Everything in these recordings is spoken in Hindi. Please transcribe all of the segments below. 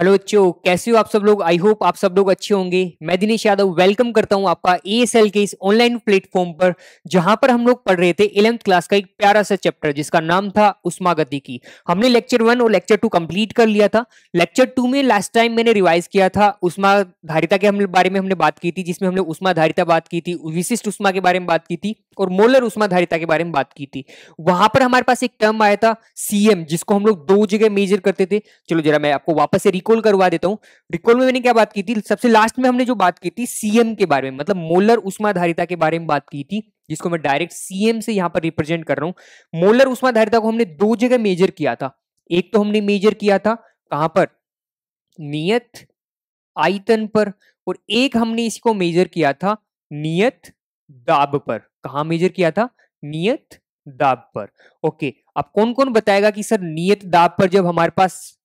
हेलो बच्चों, कैसे हो आप सब लोग? आई होप आप सब लोग अच्छे होंगे। मैं दिनेश यादव वेलकम करता हूँ आपका एएसएल के इस ऑनलाइन प्लेटफॉर्म पर, जहाँ पर हम लोग पढ़ रहे थे इलेवंथ क्लास का एक प्यारा सा चैप्टर जिसका नाम था उष्मा गति की। हमने लेक्चर वन और लेक्चर टू कंप्लीट कर लिया था। लेक्चर टू में लास्ट टाइम मैंने रिवाइज किया था उष्मा धारिता के हम बारे में हमने बात की थी, जिसमें हमने उष्मा धारिता बात की थी, विशिष्ट उष्मा के बारे में बात की थी। और मोलर उष्मा धारिता के बारे में बात की थी। वहाँ पर हमारे पास एक टर्म आया था सीएम जिसको हम लोग दो जगह मेजर करते थे। चलो जरा मैं आपको वापस से रिकॉल करवा देता हूँ। रिकॉल में मैंने क्या बात की थी? सबसे लास्ट में हमने जो बात की थी सीएम के बारे में मतलब मोलर उष्मा धारिता के बारे में बात की थी, जिसको मैं डायरेक्ट सीएम से यहाँ पर रिप्रेजेंट कर रहा हूँ। मोलर उष्मा धारिता को हमने दो जगह मेजर किया था। एक तो हमने मेजर किया था कहाँ पर? नियत आयतन पर, और एक हमने इसको मेजर किया था नियत दाब पर। कहा मेजर किया था? नियत दाब पर। ओके, अब कौन कौन बताएगा कि सर नियत दाब पर जब हमारे पास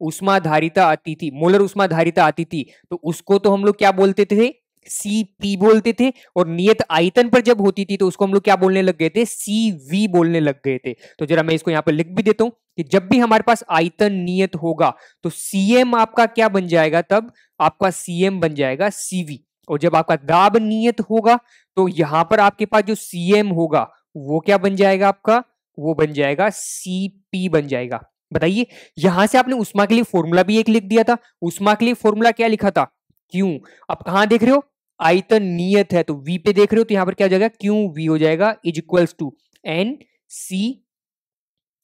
उष्मा धारिता आती थी, मोलर उष्मा धारिता आती थी तो उसको तो हम लोग क्या बोलते थे? सी पी बोलते थे और नियत आयतन पर जब होती थी तो उसको हम लोग क्या बोलने लग गए थे? सी वी बोलने लग गए थे। तो जरा मैं इसको यहाँ पर लिख भी देता हूँ कि जब भी हमारे पास आयतन नियत होगा तो सीएम आपका क्या बन जाएगा तब? आपका सीएम बन जाएगा सीवी और जब आपका दाब नियत होगा तो यहाँ पर आपके पास जो सीएम होगा, वो क्या बन जाएगा आपका? वो बन जाएगा सीपी बन जाएगा। बताइए, यहाँ से आपने उष्मा के लिए फॉर्मूला भी एक लिख दिया था। उष्मा के लिए फॉर्मूला क्या लिखा था? क्यों अब कहाँ देख रहे हो? आयतन नियत है तो वी पे देख रहे हो तो यहाँ पर क्या हो जाएगा? क्यों वी हो जाएगा is equals to N C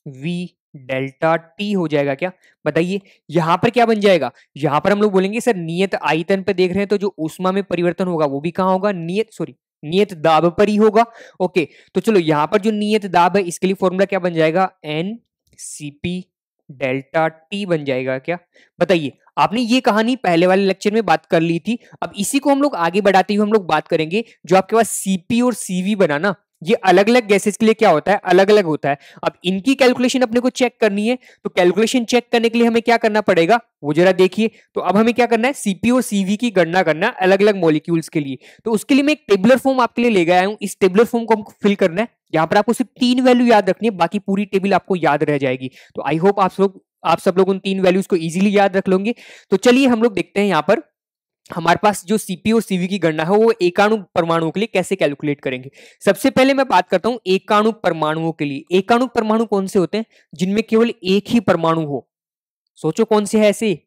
V delta T हो जाएगा क्या? बताइए, यहाँ पर क्या बन जाएगा? यहाँ पर हम लोग बोलेंगे, सर, नियत आयतन पर देख रहे हैं तो जो उष्मा में परिवर्तन होगा वो भी कहाँ होगा? नियत सॉरी नियत दाब पर ही होगा। ओके तो चलो यहाँ पर जो नियत दाब है, इसके लिए फॉर्मूला क्या बन जाएगा? एन सीपी डेल्टा टी बन जाएगा क्या? बताइए, आपने ये कहानी पहले वाले लेक्चर में बात कर ली थी, अब इसी को हम लोग आगे बढ़ाते हुए हम लोग बात करेंगे, जो आपके पास सीपी और सीवी बना ना। ये अलग अलग गैसेस के लिए क्या होता है? अलग अलग होता है। अब इनकी कैलकुलेशन अपने को चेक करनी है तो कैलकुलेशन चेक करने के लिए हमें क्या करना पड़ेगा? वो जरा देखिए। तो अब हमें क्या करना है? सीपी और सीवी की गणना करना अलग अलग मॉलिक्यूल्स के लिए। तो उसके लिए मैं एक टेबलर फॉर्म आपके लिए ले गया हूँ। इस टेबलर फॉर्म को हमको फिल करना है। यहाँ पर आपको सिर्फ़ तीन वैल्यू याद रखनी है, बाकी पूरी टेबल आपको याद रह जाएगी। तो आई होप आप लोग आप सब लोग उन तीन वैल्यूज़ को इजीली याद रख लोगे। तो चलिए हम लोग देखते हैं यहाँ पर। हमारे पास जो सीपी और सीवी की गणना है, वो एकाणु परमाणुओं के लिए कैसे कैलकुलेट करेंगे? सबसे पहले मैं बात करता हूँ एकाणु परमाणुओं के लिए। एकाणु परमाणु कौन से होते हैं? जिनमें केवल एक ही परमाणु हो। सोचो कौन से है ऐसे?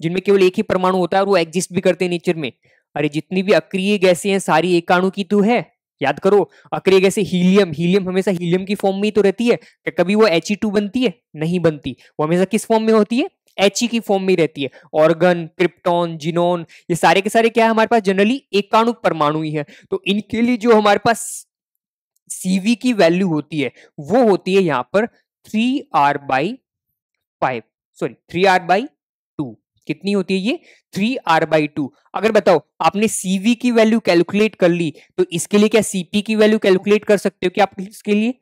जिनमें केवल एक ही परमाणु होता है और वो एग्जिस्ट भी करते हैं नेचर में। अरे, जितनी भी अक्रिय गैसें हैं, सारी एकाणु की तो है। याद करो, अक्रिय गैसे हीलियम। हीलियम हमेशा हीलियम की फॉर्म में ही तो रहती है। कभी वो एच बनती है? नहीं बनती। वो हमेशा किस फॉर्म में होती है? एच की फॉर्म में रहती है। ऑर्गन क्रिप्टॉन जिनोन ये सारे के सारे क्या है हमारे पास? जनरली एकाणु परमाणु ही है। तो इनके लिए जो हमारे पास सीवी की वैल्यू होती है, वो होती है यहाँ पर three R by five sorry three R by two कितनी होती है ये? थ्री आर बाई टू अगर बताओ, आपने सीवी की वैल्यू कैलकुलेट कर ली तो इसके लिए क्या सीपी की वैल्यू कैलकुलेट कर सकते हो क्या आप इसके लिए?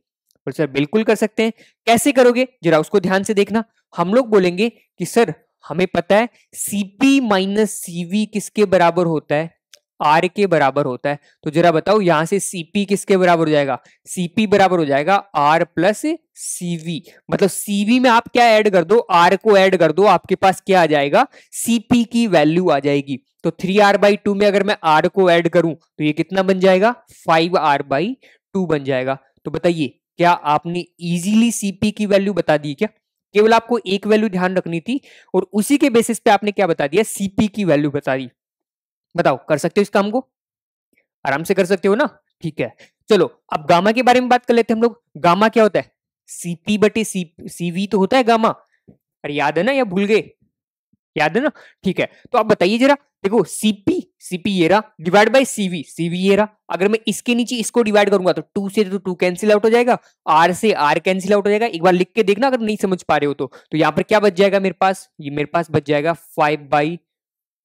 सर बिल्कुल कर सकते हैं। कैसे करोगे? जरा उसको ध्यान से देखना। हम लोग बोलेंगे कि सर, हमें पता है सीपी माइनस सीवी किसके बराबर होता है? आर के बराबर होता है। तो जरा बताओ, यहाँ से सीपी किसके बराबर हो जाएगा? सीपी बराबर हो जाएगा आर प्लस सीवी मतलब सीवी में आप क्या ऐड कर दो? आर को ऐड कर दो, आपके पास क्या आ जाएगा? सीपी की वैल्यू आ जाएगी। तो थ्री आर बाई टू में अगर मैं आर को ऐड करूँ तो ये कितना बन जाएगा? फाइव आर बाई टू बन जाएगा। तो बताइए क्या आपने इजीली सीपी की वैल्यू बता दी क्या? केवल आपको एक वैल्यू ध्यान रखनी थी और उसी के बेसिस पे आपने क्या बता दिया? सीपी की वैल्यू बता दी। बताओ, कर सकते हो इस काम को? आराम से कर सकते हो ना? ठीक है। चलो, अब गामा के बारे में बात कर लेते हैं हम लोग। गामा क्या होता है? सीपी बटे सीवी तो होता है गामा। अरे याद है ना, या भूल गए? याद है ना? ठीक है तो आप बताइए जरा, देखो सीपी सीपी ये रहा डिवाइड बाई सीवी सीवी ये रहा, अगर मैं इसके नीचे इसको डिवाइड करूँगा तो टू से तो टू कैंसिल आउट हो जाएगा आर से आर कैंसिल आउट हो जाएगा, एक बार लिख के देखना अगर नहीं समझ पा रहे हो तो तो यहाँ पर क्या बच जाएगा मेरे पास? ये मेरे पास बच जाएगा फाइव बाई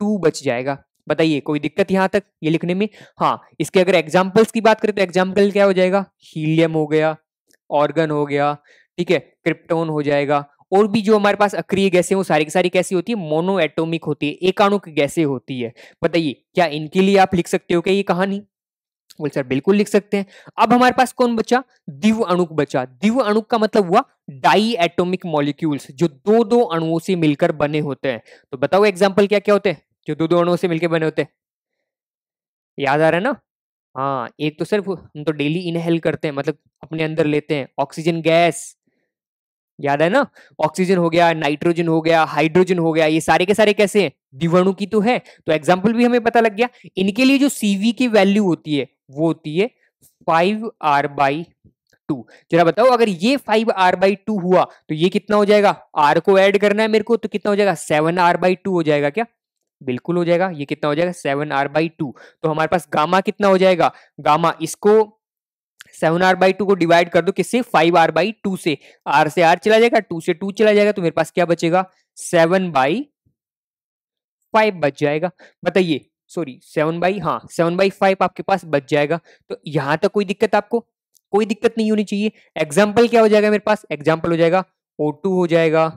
टू बच जाएगा। बताइए, कोई दिक्कत यहाँ तक ये लिखने में? हाँ इसके अगर एग्जाम्पल्स की बात करें तो एग्ज़ाम्पल क्या हो जाएगा? हीलियम हो गया ऑर्गन हो गया, ठीक है क्रिप्टोन हो जाएगा और भी जो हमारे पास अक्रिय गैसें वो सारी की सारी कैसी होती है? मोनो एटोमिक होती है एकाणुक गैसें होती है। बताइए, क्या इनके लिए आप लिख सकते हो क्या ये कहानी? बोल, सर, बिल्कुल लिख सकते हैं। अब हमारे पास कौन बचा? दिव अणुक बचा। दिव अणुक का मतलब हुआ डाई एटोमिक मॉलिक्यूल्स, जो दो दो अणुओं से मिलकर बने होते हैं। तो बताओ एग्ज़ाम्पल क्या क्या होते हैं, जो दो दो अणुओं से मिलकर बने होते हैं? याद आ रहा है ना? हाँ एक तो सिर्फ़ हम तो डेली इनहेल करते हैं मतलब अपने अंदर लेते हैं ऑक्सीजन गैस याद है ना? ऑक्सीजन हो गया, नाइट्रोजन हो गया, हाइड्रोजन हो गया, ये सारे के सारे कैसे हैं? द्विवर्णु की तो है। तो एग्ज़ाम्पल भी हमें पता लग गया। इनके लिए जो सीवी की वैल्यू होती है, वो होती है फाइव आर बाई टू जरा बताओ, अगर ये फाइव आर बाई टू हुआ तो ये कितना हो जाएगा? आर को ऐड करना है मेरे को तो कितना हो जाएगा? सेवन आर बाई टू हो जाएगा क्या? बिल्कुल हो जाएगा। ये कितना हो जाएगा? सेवन आर बाई टू तो हमारे पास गामा कितना हो जाएगा? गामा इसको सेवन आर बाई टू को डिवाइड कर दो किससे? फाइव आर बाई टू से। आर से आर चला जाएगा, टू से टू चला जाएगा तो मेरे पास क्या बचेगा? सेवन बाई फाइव बच जाएगा। बताइए, सॉरी, सेवन बाई हाँ सेवन बाई फाइव आपके पास बच जाएगा। तो यहाँ तक कोई दिक्कत आपको? कोई दिक्कत नहीं होनी चाहिए। एग्ज़ाम्पल क्या हो जाएगा मेरे पास? एग्ज़ाम्पल हो जाएगा ओ टू हो जाएगा।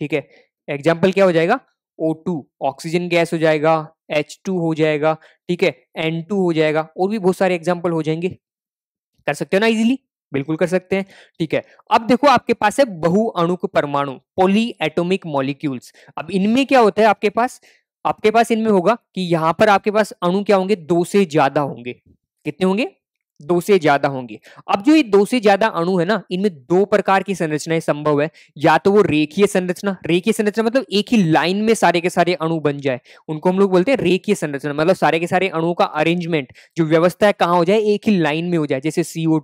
ठीक है? एग्ज़ाम्पल क्या हो जाएगा? ओ टू ऑक्सीजन गैस हो जाएगा एच टू हो जाएगा। ठीक है? एन टू हो जाएगा। और भी बहुत सारे एग्ज़ाम्पल हो जाएँगे। कर सकते हो ना इजीली बिल्कुल कर सकते हैं। ठीक है। अब देखो आपके पास है बहु अणुक परमाणु पोली एटोमिक मॉलिक्यूल्स अब इनमें क्या होता है आपके पास? आपके पास इनमें होगा कि यहाँ पर आपके पास अणु क्या होंगे? दो से ज़्यादा होंगे। कितने होंगे? दो से ज़्यादा होंगे। अब जो ये दो से ज़्यादा अणु है ना, इनमें दो प्रकार की संरचनाएँ संभव है। या तो वो रेखीय संरचना रेखीय संरचना मतलब एक ही लाइन में सारे के सारे अणु बन जाए। उनको हम लोग बोलते हैं रेखीय संरचना मतलब सारे के सारे अणुओं का अरेंजमेंट जो व्यवस्था है कहाँ हो जाए, एक ही लाइन में हो जाए, जैसे सीओ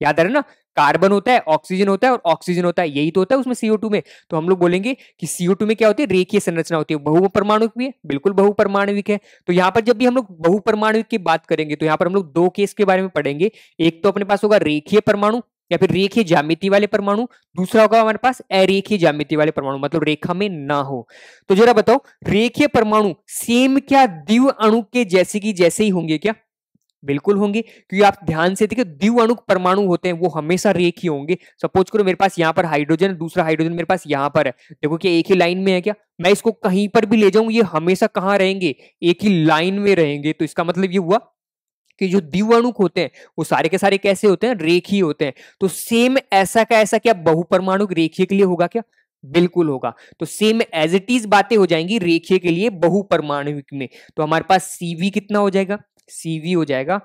याद आ है ना? कार्बन होता है, ऑक्सीजन होता है और ऑक्सीजन होता है, यही तो होता है उसमें सीओ में। तो हम लोग बोलेंगे कि सीओ में क्या होती है? रेखीय संरचना होती है बहु परमाणुक भी है, बिल्कुल बहु परमाणुविक है। तो यहाँ पर जब भी हम लोग बहु परमाणुविक की बात करेंगे तो यहाँ पर हम लोग दो केस के बारे में पढ़ेंगे। एक तो अपने पास होगा रेखीय परमाणु या फिर रेखीय जामिति वाले परमाणु, दूसरा होगा हमारे पास अरेखीय जामिति वाले परमाणु मतलब रेखा में ना हो। तो जरा बताओ, रेखीय परमाणु सेम क्या दिव अणु के जैसे की जैसे ही होंगे क्या? बिल्कुल होंगे, क्योंकि आप ध्यान से देखिए द्विअणुक परमाणु होते हैं, वो हमेशा रेखीय होंगे। सपोज़ करो मेरे पास यहाँ पर हाइड्रोजन दूसरा हाइड्रोजन मेरे पास यहाँ पर है। देखो कि एक ही लाइन में है क्या? मैं इसको कहीं पर भी ले जाऊँ, ये हमेशा कहाँ रहेंगे? एक ही लाइन में रहेंगे। तो इसका मतलब ये हुआ कि जो द्विअणुक होते हैं, वो सारे के सारे कैसे होते हैं? रेखीय होते हैं। तो सेम ऐसा का ऐसा क्या? बहुपरमाणुक रेखीय के लिए होगा क्या? बिल्कुल होगा। तो सेम एज इट इज़ बातें हो जाएँगी रेखीय के लिए बहुपरमाणुक में। तो हमारे पास सीवी कितना हो जाएगा? सी वी हो जाएगा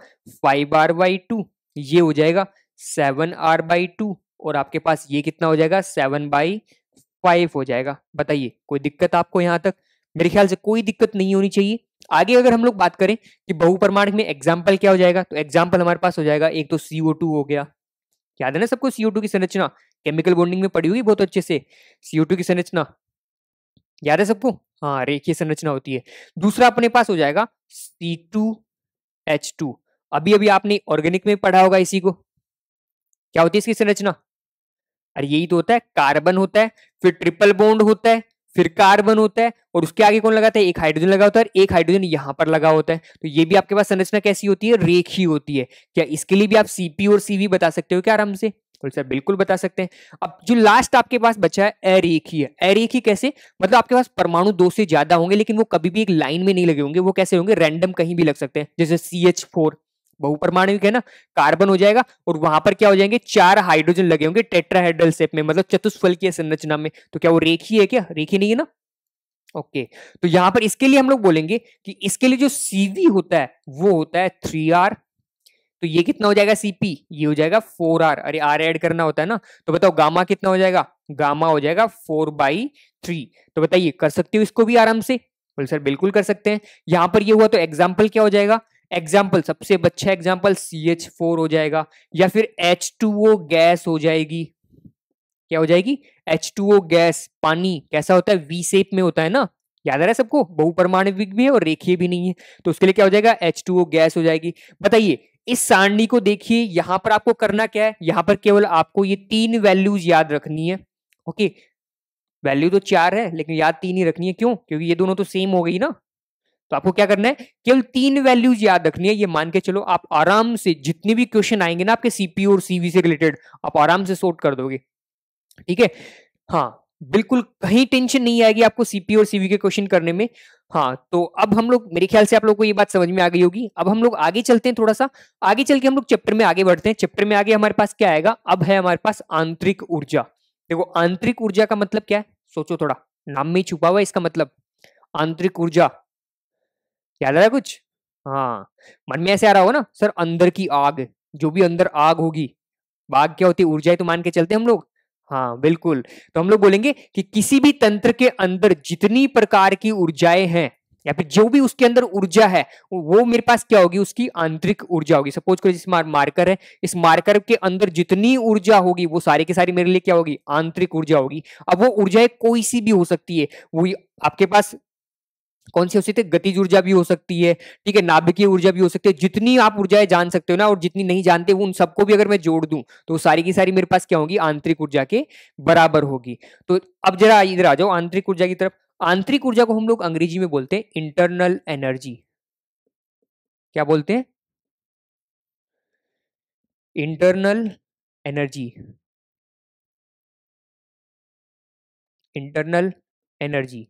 फाइव आर बाई टू ये हो जाएगा सेवन आर बाई टू और आपके पास ये कितना हो जाएगा सेवन बाई फाइव हो जाएगा। बताइए, कोई दिक्कत आपको यहाँ तक? मेरे ख्याल से कोई दिक्कत नहीं होनी चाहिए। आगे अगर हम लोग बात करें कि बहुपरमाणिक में एग्ज़ाम्पल क्या हो जाएगा तो एग्ज़ाम्पल हमारे पास हो जाएगा, एक तो सीओ टू हो गया। याद है ना सबको सीओ टू की संरचना? केमिकल बॉन्डिंग में पड़ी हुई बहुत अच्छे से। सीओ टू की संरचना। याद है सबको? हाँ रेखीय संरचना होती है। दूसरा अपने पास हो जाएगा सी टू एच टू अभी अभी आपने ऑर्गेनिक में पढ़ा होगा इसी को। क्या होती है इसकी संरचना? अरे, यही तो होता है कार्बन होता है, फिर ट्रिपल बॉन्ड होता है, फिर कार्बन होता है, और उसके आगे कौन लगाता है? एक हाइड्रोजन लगा होता है एक हाइड्रोजन यहाँ पर लगा होता है। तो ये भी आपके पास संरचना कैसी होती है? रेखी होती है। क्या इसके लिए भी आप सीपी और सीवी बता सकते हो क्या आराम से? तो सर बिल्कुल बता सकते हैं। अब जो लास्ट आपके पास बचा है, अरेखी है। अरेखी कैसे? मतलब आपके पास परमाणु दो से ज़्यादा होंगे, लेकिन वो कभी भी एक लाइन में नहीं लगे होंगे, वो कैसे होंगे? रैंडम कहीं भी लग सकते हैं। जैसे सी एच फोर बहुपरमाणु है ना कार्बन हो जाएगा, और वहाँ पर क्या हो जाएँगे? चार हाइड्रोजन लगे होंगे टेट्राहेड्रल शेप में मतलब चतुष्फल की संरचना में। तो क्या वो रेखी है क्या? रेखी नहीं है ना? Okay okay. तो यहाँ पर इसके लिए हम लोग बोलेंगे कि इसके लिए जो सीवी होता है, वो होता है थ्री आर तो ये कितना हो जाएगा सीपी ये हो जाएगा फोर आर अरे आर ऐड करना होता है ना तो बताओ गामा कितना हो जाएगा? गामा हो जाएगा फोर बाई थ्री तो बताइए, कर सकते हो इसको भी आराम से? बोले, सर, बिल्कुल कर सकते हैं। यहाँ पर ये हुआ तो एग्ज़ाम्पल क्या हो जाएगा? एग्ज़ाम्पल सबसे अच्छा एग्ज़ाम्पल सी एच फोर हो जाएगा, या फिर एच टू ओ गैस हो जाएगी। क्या हो जाएगी? एच टू ओ गैस पानी, कैसा होता है? वी शेप में होता है ना? याद आ रहा है सबको? बहुपरमाणविक भी है और रेखीय भी नहीं है। तो उसके लिए क्या हो जाएगा? एच टू ओ गैस हो जाएगी। बताइए इस सारणी को देखिए, यहाँ पर आपको करना क्या है? यहाँ पर केवल आपको ये तीन वैल्यूज़ याद रखनी है। ओके? वैल्यू तो चार है, लेकिन याद तीन ही रखनी है। क्यों? क्योंकि ये दोनों तो सेम हो गई ना। तो आपको क्या करना है? केवल तीन वैल्यूज़ याद रखनी है। ये मान के चलो, आप आराम से जितने भी क्वेश्चन आएँगे ना आपके सीपी और सीवी से रिलेटेड आप आराम से सोर्ट कर दोगे। ठीक है? हाँ बिल्कुल कहीं टेंशन नहीं आएगी आपको सीपी और सीवी के क्वेश्चन करने में। हाँ तो अब हम लोग, मेरे ख्याल से आप लोग को ये बात समझ में आ गई होगी। अब हम लोग आगे चलते हैं थोड़ा सा। आगे चल के हम लोग चैप्टर में आगे बढ़ते हैं। चैप्टर में आगे हमारे पास क्या आएगा? अब है हमारे पास आंतरिक ऊर्जा। देखो, आंतरिक ऊर्जा का मतलब क्या है? सोचो थोड़ा। नाम में ही छुपा हुआ है इसका मतलब। आंतरिक ऊर्जा। याद आ रहा है कुछ? हाँ। मन में ऐसे आ रहा होगा ना, सर, अंदर की आग। जो भी अंदर आग होगी। आग क्या होती है? ऊर्जा तो मान के चलते हम लोग। हाँ बिल्कुल। तो हम लोग बोलेंगे कि किसी भी तंत्र के अंदर जितनी प्रकार की ऊर्जाएँ हैं, या फिर जो भी उसके अंदर ऊर्जा है, वो मेरे पास क्या होगी? उसकी आंतरिक ऊर्जा होगी। सपोज़ करो जिस मार्कर है, इस मार्कर के अंदर जितनी ऊर्जा होगी, वो सारी की सारी मेरे लिए क्या होगी? आंतरिक ऊर्जा होगी। अब वो ऊर्जा कोई सी भी हो सकती है। वो आपके पास कौन सी हो सकती है गतिज ऊर्जा भी हो सकती है, ठीक है? नाभिकीय ऊर्जा भी हो सकती है। जितनी आप ऊर्जाएँ जान सकते हो ना, और जितनी नहीं जानते, वो उन सबको भी अगर मैं जोड़ दूँ तो सारी की सारी मेरे पास क्या होगी? आंतरिक ऊर्जा के बराबर होगी। तो अब जरा इधर आ जाओ, आंतरिक ऊर्जा की तरफ़। आंतरिक ऊर्जा को हम लोग अंग्रेज़ी में बोलते हैं इंटरनल एनर्जी क्या बोलते हैं? Internal energy internal energy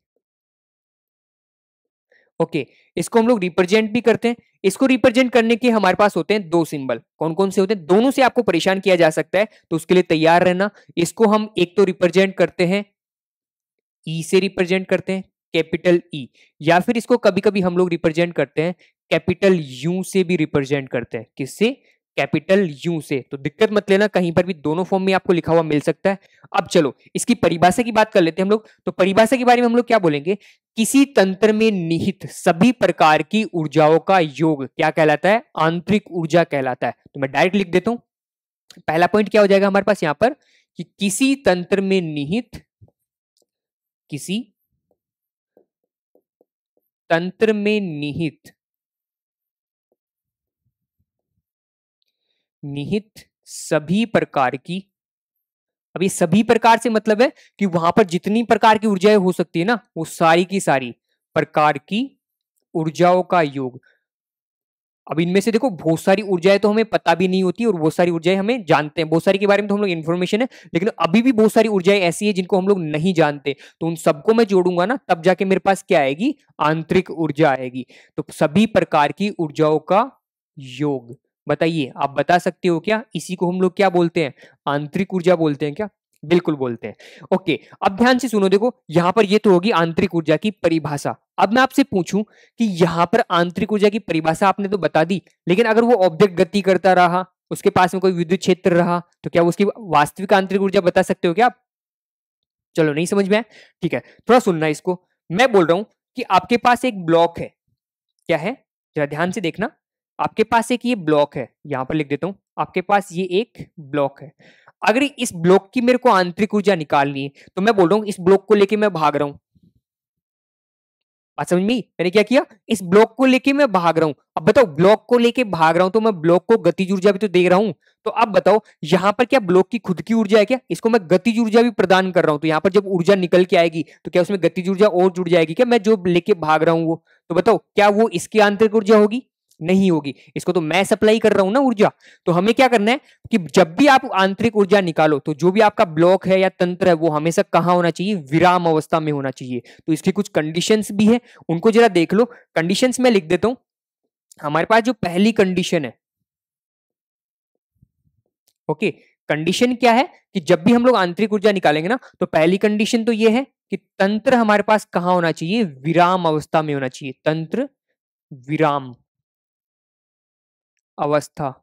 okay इसको हम लोग रिप्रेजेंट भी करते हैं। इसको रिप्रेजेंट करने के हमारे पास होते हैं दो सिंबल कौन कौन से होते हैं? दोनों से आपको परेशान किया जा सकता है तो उसके लिए तैयार रहना। इसको हम एक तो रिप्रेजेंट करते हैं ई e से रिप्रेजेंट करते हैं कैपिटल ई e, या फिर इसको कभी कभी हम लोग रिप्रेजेंट करते हैं कैपिटल यू से भी रिप्रेजेंट करते हैं। किससे? कैपिटल यू से। तो दिक्कत मत लेना, कहीं पर भी दोनों फॉर्म में आपको लिखा हुआ मिल सकता है। अब चलो, इसकी परिभाषा की बात कर लेते हैं हम लोग। तो परिभाषा के बारे में हम लोग क्या बोलेंगे? किसी तंत्र में निहित सभी प्रकार की ऊर्जाओं का योग क्या कहलाता है? आंतरिक ऊर्जा कहलाता है। तो मैं डायरेक्ट लिख देता हूँ। पहला पॉइंट क्या हो जाएगा हमारे पास यहाँ पर? कि किसी तंत्र में निहित, किसी तंत्र में निहित निहित सभी प्रकार की। अभी सभी प्रकार से मतलब है कि वहाँ पर जितनी प्रकार की ऊर्जाएँ हो सकती है ना, वो सारी की सारी प्रकार की ऊर्जाओं का योग। अब इनमें से देखो, बहुत सारी ऊर्जाएँ तो हमें पता भी नहीं होती और बहुत सारी ऊर्जाएँ हमें जानते हैं। बहुत सारी के बारे में तो हम लोग इन्फॉर्मेशन है, लेकिन अभी भी बहुत सारी ऊर्जाएँ ऐसी है जिनको हम लोग नहीं जानते तो उन सबको मैं जोड़ूँगा ना, तब जाके मेरे पास क्या आएगी? आंतरिक ऊर्जा आएगी। तो सभी प्रकार की ऊर्जाओं का योग। बताइए, आप बता सकते हो क्या? इसी को हम लोग क्या बोलते हैं? आंतरिक ऊर्जा बोलते हैं क्या? बिल्कुल बोलते हैं। ओके, अब ध्यान से सुनो, देखो, यहाँ पर ये तो होगी आंतरिक ऊर्जा की परिभाषा। अब मैं आपसे पूछूँ कि यहाँ पर आंतरिक ऊर्जा की परिभाषा आपने तो बता दी, लेकिन अगर वो ऑब्जेक्ट गति करता रहा, उसके पास में कोई विद्युत क्षेत्र रहा तो क्या उसकी वास्तविक आंतरिक ऊर्जा बता सकते हो क्या आप? चलो, नहीं समझ में ठीक है, थोड़ा सुनना इसको। मैं बोल रहा हूँ कि आपके पास एक ब्लॉक है। क्या है? जरा ध्यान से देखना। आपके पास एक ये ब्लॉक है, यहाँ पर लिख देता हूँ, आपके पास ये एक ब्लॉक है। अगर इस ब्लॉक की मेरे को आंतरिक ऊर्जा निकालनी है तो मैं बोल रहा हूँ इस ब्लॉक को लेके मैं भाग रहा हूँ। बात समझ में मैंने क्या किया? इस ब्लॉक को लेके मैं भाग रहा हूँ। अब बताओ, ब्लॉक को लेके भाग रहा हूँ तो मैं ब्लॉक को गतिज ऊर्जा भी तो दे रहा हूँ। तो अब बताओ, यहाँ पर क्या ब्लॉक की खुद की ऊर्जा है क्या? इसको मैं गतिज ऊर्जा भी प्रदान कर रहा हूँ तो यहाँ पर जब ऊर्जा निकल के आएगी तो क्या उसमें गतिज ऊर्जा और जुड़ जाएगी क्या? मैं जो लेके भाग रहा हूँ वो। तो बताओ, क्या वो इसकी आंतरिक ऊर्जा होगी? नहीं होगी। इसको तो मैं सप्लाई कर रहा हूँ ना ऊर्जा। तो हमें क्या करना है कि जब भी आप आंतरिक ऊर्जा निकालो तो जो भी आपका ब्लॉक है या तंत्र है, वो हमेशा कहाँ होना चाहिए? विराम अवस्था में होना चाहिए। तो इसकी कुछ कंडीशंस भी है। उनको जरा देख लो। कंडीशंस में लिख देता हूँ। हमारे पास जो पहली कंडीशन है, ओके? कंडीशन क्या है कि जब भी हम लोग आंतरिक ऊर्जा निकालेंगे ना तो पहली कंडीशन तो ये है कि तंत्र हमारे पास कहाँ होना चाहिए? विराम अवस्था में होना चाहिए। तंत्र विराम। अवस्था।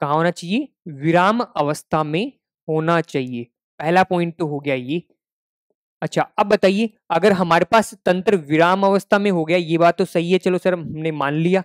कहा होना चाहिए? विराम अवस्था में होना चाहिए। पहला पॉइंट तो हो गया ये। अच्छा अब बताइए, अगर हमारे पास तंत्र विराम अवस्था में हो गया, ये बात तो सही है, चलो सर, हमने मान लिया,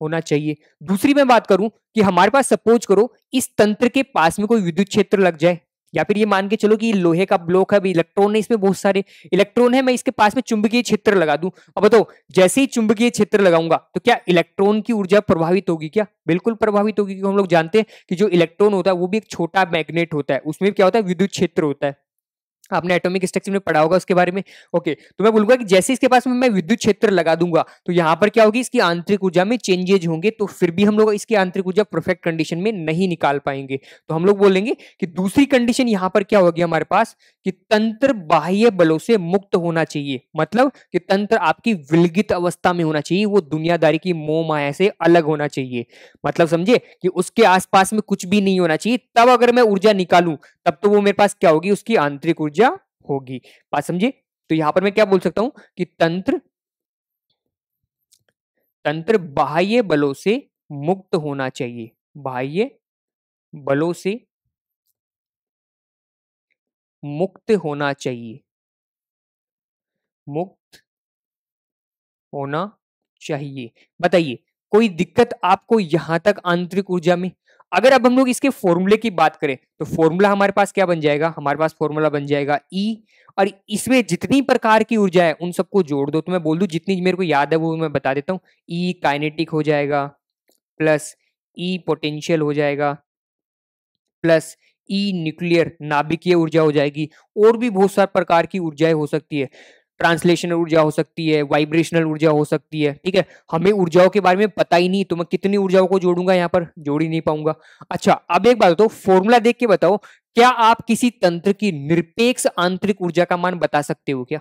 होना चाहिए। दूसरी मैं बात करूँ कि हमारे पास सपोज़ करो, इस तंत्र के पास में कोई विद्युत क्षेत्र लग जाए। या फिर ये मान के चलो कि लोहे का ब्लॉक है इलेक्ट्रॉन है, इसमें बहुत सारे इलेक्ट्रॉन है, मैं इसके पास में चुंबकीय क्षेत्र लगा दूँ। अब बताओ, जैसे ही चुंबकीय क्षेत्र लगाऊँगा तो क्या इलेक्ट्रॉन की ऊर्जा प्रभावित होगी क्या? बिल्कुल प्रभावित होगी, क्योंकि हम लोग जानते हैं कि जो इलेक्ट्रॉन होता है, वो भी एक छोटा मैग्नेट होता है, उसमें क्या होता है? विद्युत क्षेत्र होता है। आपने एटॉमिक स्ट्रक्चर में पढ़ा होगा उसके बारे में। ओके तो मैं बोलूँगा कि जैसे इसके पास में मैं विद्युत क्षेत्र लगा दूँगा तो यहाँ पर क्या होगी? इसकी आंतरिक ऊर्जा में चेंजेज होंगे तो फिर भी हम लोग इसकी आंतरिक ऊर्जा परफेक्ट कंडीशन में नहीं निकाल पाएँगे। तो हम लोग बोलेंगे कि दूसरी कंडीशन यहाँ पर क्या होगी हमारे पास? कि तंत्र बाह्य बलों से मुक्त होना चाहिए। मतलब कि तंत्र आपकी विलगित अवस्था में होना चाहिए, वो दुनियादारी की मोह माया से अलग होना चाहिए। मतलब समझे कि उसके आसपास में कुछ भी नहीं होना चाहिए, तब अगर मैं ऊर्जा निकालूं, तब तो वो मेरे पास क्या होगी? उसकी आंतरिक ऊर्जा होगी। बात समझे? तो यहाँ पर मैं क्या बोल सकता हूँ कि तंत्र तंत्र बाह्य बलों से मुक्त होना चाहिए। बाह्य बलों से मुक्त होना चाहिए। मुक्त होना चाहिए। बताइए, कोई दिक्कत आपको यहाँ तक आंतरिक ऊर्जा में अगर अब हम लोग इसके फॉर्मूले की बात करें तो फॉर्मूला हमारे पास क्या बन जाएगा? हमारे पास फॉर्मूला बन जाएगा ई e, और इसमें जितनी प्रकार की ऊर्जा है उन सबको जोड़ दो। तो मैं बोल दू जितनी मेरे को याद है वो मैं बता देता हूँ। ई काइनेटिक हो जाएगा प्लस ई पोटेंशियल हो जाएगा प्लस ई न्यूक्लियर नाभिकीय ऊर्जा हो जाएगी। और भी बहुत सारे प्रकार की ऊर्जाएँ हो सकती है। ट्रांसलेशनल ऊर्जा हो सकती है, वाइब्रेशनल ऊर्जा हो सकती है, ठीक है? हमें ऊर्जाओं के बारे में पता ही नहीं तो मैं कितनी ऊर्जाओं को जोड़ूँगा यहाँ पर? जोड़ ही नहीं पाऊँगा। अच्छा अब एक बात बताओ फॉर्मूला देख के बताओ, क्या आप किसी तंत्र की निरपेक्ष आंतरिक ऊर्जा का मान बता सकते हो क्या?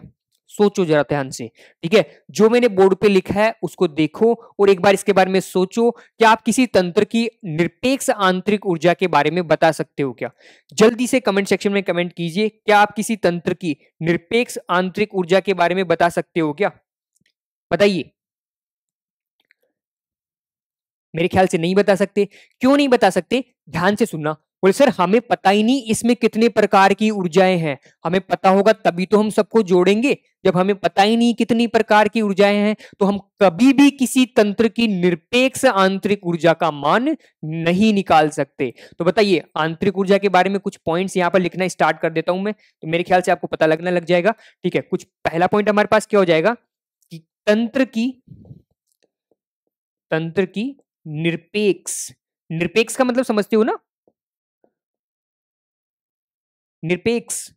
सोचो जरा ध्यान से, ठीक है? जो मैंने बोर्ड पे लिखा है, उसको देखो और एक बार इसके बारे में सोचो, क्या आप किसी तंत्र की निरपेक्ष आंतरिक ऊर्जा के बारे में बता सकते हो क्या? जल्दी से कमेंट सेक्शन में कमेंट कीजिए, क्या आप किसी तंत्र की निरपेक्ष आंतरिक ऊर्जा के बारे में बता सकते हो क्या? बताइए। मेरे ख्याल से नहीं बता सकते। क्यों नहीं बता सकते? ध्यान से सुनना। बोले, सर, हमें पता ही नहीं इसमें कितने प्रकार की ऊर्जाएँ हैं। हमें पता होगा, तभी तो हम सबको जोड़ेंगे। जब हमें पता ही नहीं कितनी प्रकार की ऊर्जाएँ हैं तो हम कभी भी किसी तंत्र की निरपेक्ष आंतरिक ऊर्जा का मान नहीं निकाल सकते। तो बताइए, आंतरिक ऊर्जा के बारे में कुछ पॉइंट्स यहाँ पर लिखना स्टार्ट कर देता हूँ मैं तो मेरे ख्याल से आपको पता लगने लग जाएगा। ठीक है, कुछ पहला पॉइंट हमारे पास क्या हो जाएगा? कि तंत्र की तंत्र की निरपेक्ष निरपेक्ष का मतलब समझते हो ना? निरपेक्ष।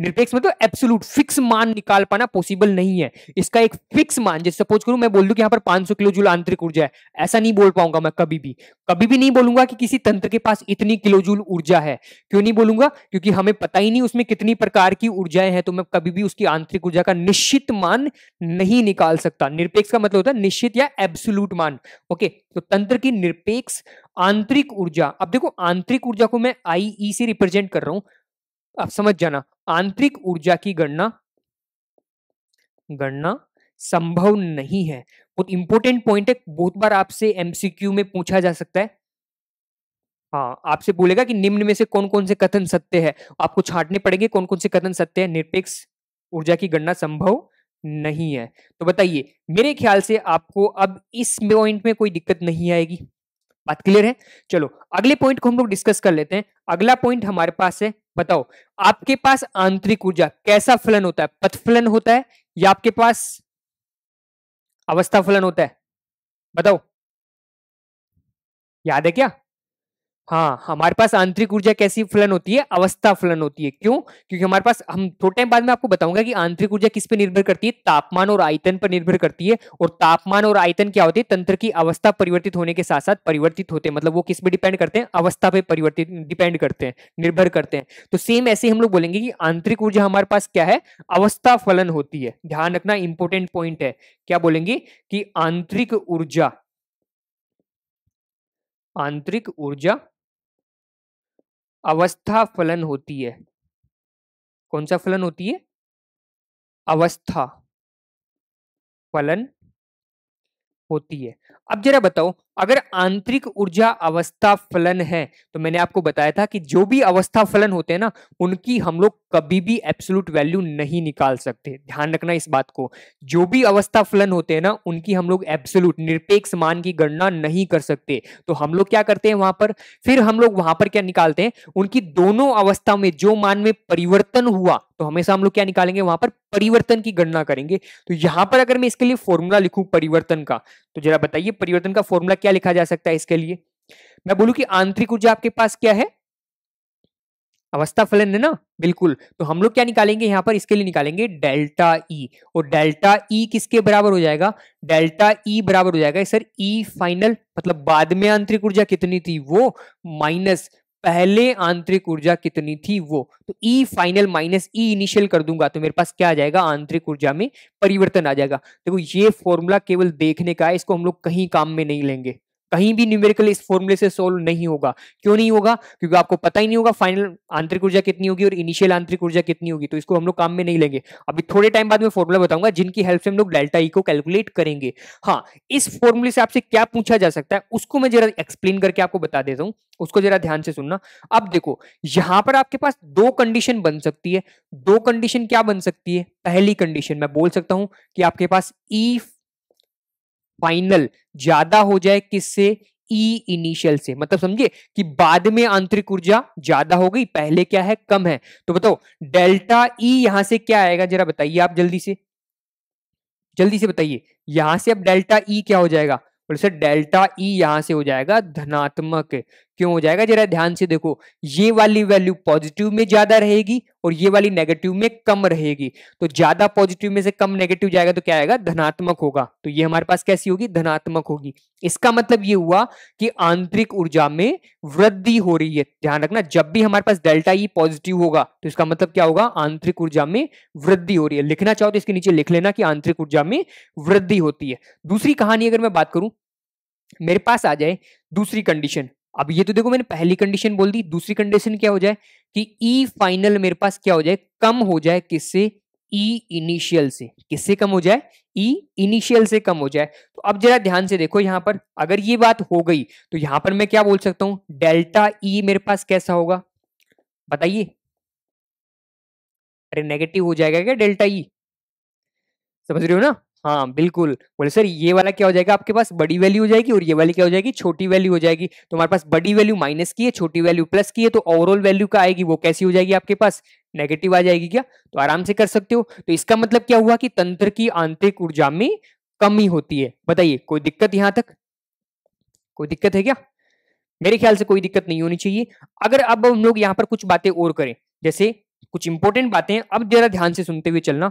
निरपेक्ष मतलब एब्सोलूट फिक्स मान निकाल पाना पॉसिबल नहीं है। इसका एक फिक्स मान, जैसे सपोज़ करूँ, मैं बोल दूँ कि यहाँ पर 500 किलो जूल आंतरिक ऊर्जा है। ऐसा नहीं बोल पाऊँगा मैं कभी भी। कभी भी नहीं बोलूँगा कि किसी तंत्र के पास इतनी किलो जूल ऊर्जा है। क्यों नहीं बोलूँगा? क्योंकि हमें पता ही नहीं उसमें कितनी प्रकार की ऊर्जाएँ हैं तो मैं कभी भी उसकी आंतरिक ऊर्जा का निश्चित मान नहीं निकाल सकता। निरपेक्ष का मतलब होता है निश्चित या एब्सोलूट मान। ओके तो तंत्र की निरपेक्ष आंतरिक ऊर्जा, अब देखो आंतरिक ऊर्जा को मैं आई e से रिप्रेजेंट कर रहा हूँ। आप समझ जाना, आंतरिक ऊर्जा की गणना गणना संभव नहीं है। बहुत इंपॉर्टेंट पॉइंट है, बहुत बार आपसे एमसीक्यू में पूछा जा सकता है। हाँ आपसे बोलेगा कि निम्न में से कौन कौन से कथन सत्य है? आपको छांटने पड़ेंगे कौन कौन से कथन सत्य है। निरपेक्ष ऊर्जा की गणना संभव नहीं है। तो बताइए, मेरे ख्याल से आपको अब इस पॉइंट में कोई दिक्कत नहीं आएगी। बात क्लियर है? चलो, अगले पॉइंट को हम लोग डिस्कस कर लेते हैं। अगला पॉइंट हमारे पास है बताओ, आपके पास आंतरिक ऊर्जा कैसा फलन होता है? पथ फलन होता है या आपके पास अवस्था फलन होता है? बताओ। याद है क्या? हाँ हमारे पास आंतरिक ऊर्जा कैसी फलन होती है? अवस्था फलन होती है। क्यों? क्योंकि हमारे पास, हम थोड़े टाइम बाद में आपको बताऊँगा कि आंतरिक ऊर्जा किस पे निर्भर करती है। तापमान और आयतन पर निर्भर करती है। और तापमान और आयतन क्या होती है? तंत्र की अवस्था परिवर्तित होने के साथ साथ परिवर्तित होते हैं। मतलब वो किस पे डिपेंड करते हैं? अवस्था पे परिवर्तित, डिपेंड करते हैं, निर्भर करते हैं। तो सेम ऐसे हम लोग बोलेंगे कि आंतरिक ऊर्जा हमारे पास क्या है? अवस्था फलन होती है। ध्यान रखना इंपॉर्टेंट पॉइंट है। क्या बोलेंगे? कि आंतरिक ऊर्जा आंतरिक ऊर्जा अवस्था फलन होती है। कौन सा फलन होती है? अवस्था फलन होती है। अब जरा बताओ अगर आंतरिक ऊर्जा अवस्था फलन है तो मैंने आपको बताया था कि जो भी अवस्था फलन होते हैं ना, उनकी हम लोग कभी भी एब्सोलूट वैल्यू नहीं निकाल सकते। ध्यान रखना इस बात को। जो भी अवस्था फलन होते हैं ना, उनकी हम लोग एब्सोलूट निरपेक्ष मान की गणना नहीं कर सकते। तो हम लोग क्या करते हैं वहाँ पर? फिर हम लोग वहाँ पर क्या निकालते हैं? उनकी दोनों अवस्था में जो मान में परिवर्तन हुआ तो हमेशा हम लोग क्या निकालेंगे? वहाँ पर परिवर्तन की गणना करेंगे। तो यहाँ पर अगर मैं इसके लिए फॉर्मूला लिखूं परिवर्तन का तो जरा बताइए परिवर्तन का फॉर्मूला क्या लिखा जा सकता है इसके लिए? मैं बोलूँ कि आंतरिक ऊर्जा आपके पास क्या है? अवस्था फलन है ना? बिल्कुल। तो हम लोग क्या निकालेंगे यहाँ पर? इसके लिए निकालेंगे डेल्टा ई e, और डेल्टा ई e किसके बराबर हो जाएगा? डेल्टा ई e बराबर हो जाएगा सर ई फाइनल मतलब बाद में आंतरिक ऊर्जा कितनी थी? वो माइनस पहले आंतरिक ऊर्जा कितनी थी वो? तो E final minus E initial कर दूँगा तो मेरे पास क्या आ जाएगा? आंतरिक ऊर्जा में परिवर्तन आ जाएगा। देखो, ये फॉर्मूला केवल देखने का है, इसको हम लोग कहीं काम में नहीं लेंगे। कहीं भी न्यूमेरिकल इस फॉर्मूले से सोल्व नहीं होगा। क्यों नहीं होगा? क्योंकि आपको पता ही नहीं होगा फाइनल आंतरिक ऊर्जा कितनी होगी और इनिशियल आंतरिक ऊर्जा कितनी होगी। तो इसको हम लोग काम में नहीं लेंगे। अभी थोड़े टाइम बाद में फॉर्मूला बताऊँगा, जिनकी हेल्प से हम लोग डेल्टा ई e को कैलकुलेट करेंगे। हाँ इस फॉर्मूले से आपसे क्या पूछा जा सकता है, उसको मैं जरा एक्सप्लेन करके आपको बता देता हूँ। उसको जरा ध्यान से सुनना। अब देखो, यहाँ पर आपके पास दो कंडीशन बन सकती है। दो कंडीशन क्या बन सकती है? पहली कंडीशन मैं बोल सकता हूँ कि आपके पास ई e फाइनल ज़्यादा हो जाए किससे? ई e इनिशियल से। मतलब समझिए कि बाद में आंतरिक ऊर्जा ज़्यादा हो गई, पहले क्या है? कम है। तो बताओ डेल्टा ई यहाँ से क्या आएगा? जरा बताइए आप जल्दी से। जल्दी से बताइए, यहाँ से अब डेल्टा ई e क्या हो जाएगा? सर डेल्टा ई यहाँ से हो जाएगा धनात्मक। क्यों हो जाएगा? जरा ध्यान से देखो, ये वाली वैल्यू पॉजिटिव में ज़्यादा रहेगी और ये वाली नेगेटिव में कम रहेगी। तो ज़्यादा पॉजिटिव में से कम नेगेटिव जाएगा तो क्या आएगा? धनात्मक होगा। तो ये हमारे पास कैसी होगी? धनात्मक होगी। इसका मतलब ये हुआ कि आंतरिक ऊर्जा में वृद्धि हो रही है। ध्यान रखना, जब भी हमारे पास डेल्टा ई पॉजिटिव होगा तो इसका मतलब क्या होगा? आंतरिक ऊर्जा में वृद्धि हो रही है। लिखना चाहो तो इसके नीचे लिख लेना कि आंतरिक ऊर्जा में वृद्धि होती है। दूसरी कहानी अगर मैं बात करूँ, मेरे पास आ जाए दूसरी कंडीशन अब ये तो देखो मैंने पहली कंडीशन बोल दी, दूसरी कंडीशन क्या हो जाए कि ई e फाइनल मेरे पास क्या हो जाए? कम हो जाए किससे? ई e इनिशियल से। किससे कम हो जाए? ई e इनिशियल से कम हो जाए। तो अब जरा ध्यान से देखो यहाँ पर। अगर ये बात हो गई तो यहाँ पर मैं क्या बोल सकता हूँ? डेल्टा ई मेरे पास कैसा होगा? बताइए। अरे नेगेटिव हो जाएगा क्या डेल्टा ई समझ रहे हो ना? हाँ बिल्कुल। बोले, सर, ये वाला क्या हो जाएगा आपके पास? बड़ी वैल्यू हो जाएगी और ये वाली क्या हो जाएगी? छोटी वैल्यू हो जाएगी। तो हमारे पास बड़ी वैल्यू माइनस की है, छोटी वैल्यू प्लस की है तो ओवरऑल वैल्यू का आएगी? वो कैसी हो जाएगी आपके पास? नेगेटिव आ जाएगी क्या? तो आराम से कर सकते हो। तो इसका मतलब क्या हुआ कि तंत्र की आंतरिक ऊर्जा में कमी होती है। बताइए, कोई दिक्कत यहाँ तक? कोई दिक्कत है क्या? मेरे ख्याल से कोई दिक्कत नहीं होनी चाहिए। अगर अब हम लोग यहाँ पर कुछ बातें और करें, जैसे कुछ इंपॉर्टेंट बातें अब जरा ध्यान से सुनते हुए चलना।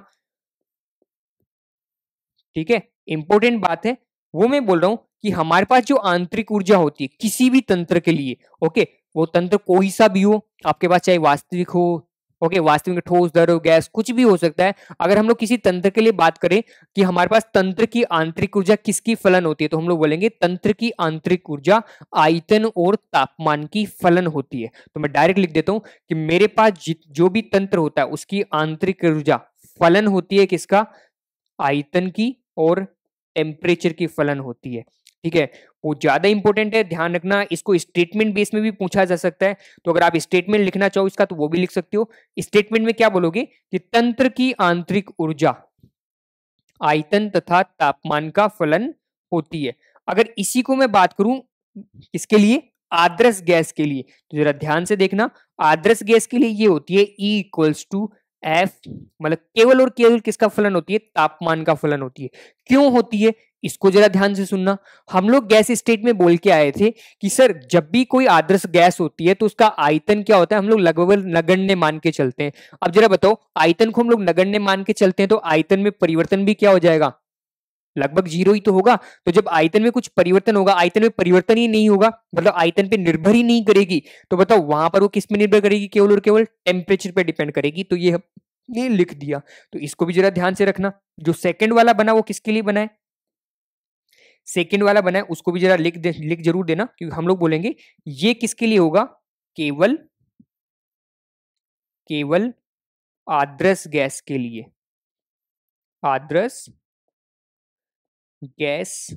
ठीक है? इंपॉर्टेंट बात है। वो मैं बोल रहा हूँ कि हमारे पास जो आंतरिक ऊर्जा होती है, किसी भी तंत्र के लिए, ओके? वो तंत्र कोई सा भी हो, आपके पास चाहे वास्तविक हो, ओके? वास्तविक ठोस दर हो गैस, कुछ भी हो सकता है। अगर हम लोग किसी तंत्र के लिए बात करें कि हमारे पास तंत्र की आंतरिक ऊर्जा किसकी फलन होती है तो हम लोग बोलेंगे तंत्र की आंतरिक ऊर्जा आयतन और तापमान की फलन होती है। तो मैं डायरेक्ट लिख देता हूँ कि मेरे पास जो भी तंत्र होता है, उसकी आंतरिक ऊर्जा फलन होती है किसका? आयतन की और टेम्परेचर की फलन होती है। ठीक है? वो ज़्यादा इंपॉर्टेंट है, ध्यान रखना, इसको स्टेटमेंट बेस में भी पूछा जा सकता है। तो अगर आप स्टेटमेंट लिखना चाहो इसका तो वो भी लिख सकते हो। स्टेटमेंट में क्या बोलोगे? कि तंत्र की आंतरिक ऊर्जा, आयतन तथा तापमान का फलन होती है। अगर इसी को मैं बात करूँ इसके लिए? आदर्श गैस के लिए। तो जरा ध्यान से देखना आदर्श गैस के लिए ये होती है ई इक्वल्स टू एफ़ मतलब केवल और केवल किसका फलन होती है? तापमान का फलन होती है। क्यों होती है? इसको जरा ध्यान से सुनना। हम लोग गैस स्टेट में बोल के आए थे कि सर, जब भी कोई आदर्श गैस होती है तो उसका आयतन क्या होता है? हम लोग लगभग नगण्य मान के चलते हैं। अब जरा बताओ, आयतन को हम लोग नगण्य मान के चलते हैं तो आयतन में परिवर्तन भी क्या हो जाएगा? लगभग ज़ीरो ही तो होगा। तो जब आयतन में कुछ परिवर्तन होगा, आयतन में परिवर्तन ही नहीं होगा मतलब आयतन पे निर्भर ही नहीं करेगी तो बताओ वहाँ पर वो किसमें निर्भर करेगी? केवल और केवल टेम्परेचर पे डिपेंड करेगी। तो ये ने लिख दिया। तो इसको भी जरा ध्यान से रखना। जो सेकंड वाला बना, वो किसके लिए बना है? सेकंड वाला बना है, उसको भी जरा लिख दे, लिख ज़रूर देना, क्योंकि हम लोग बोलेंगे, ये किसके लिए होगा? केवल केवल आदर्श गैस के लिए। आदर्श गैस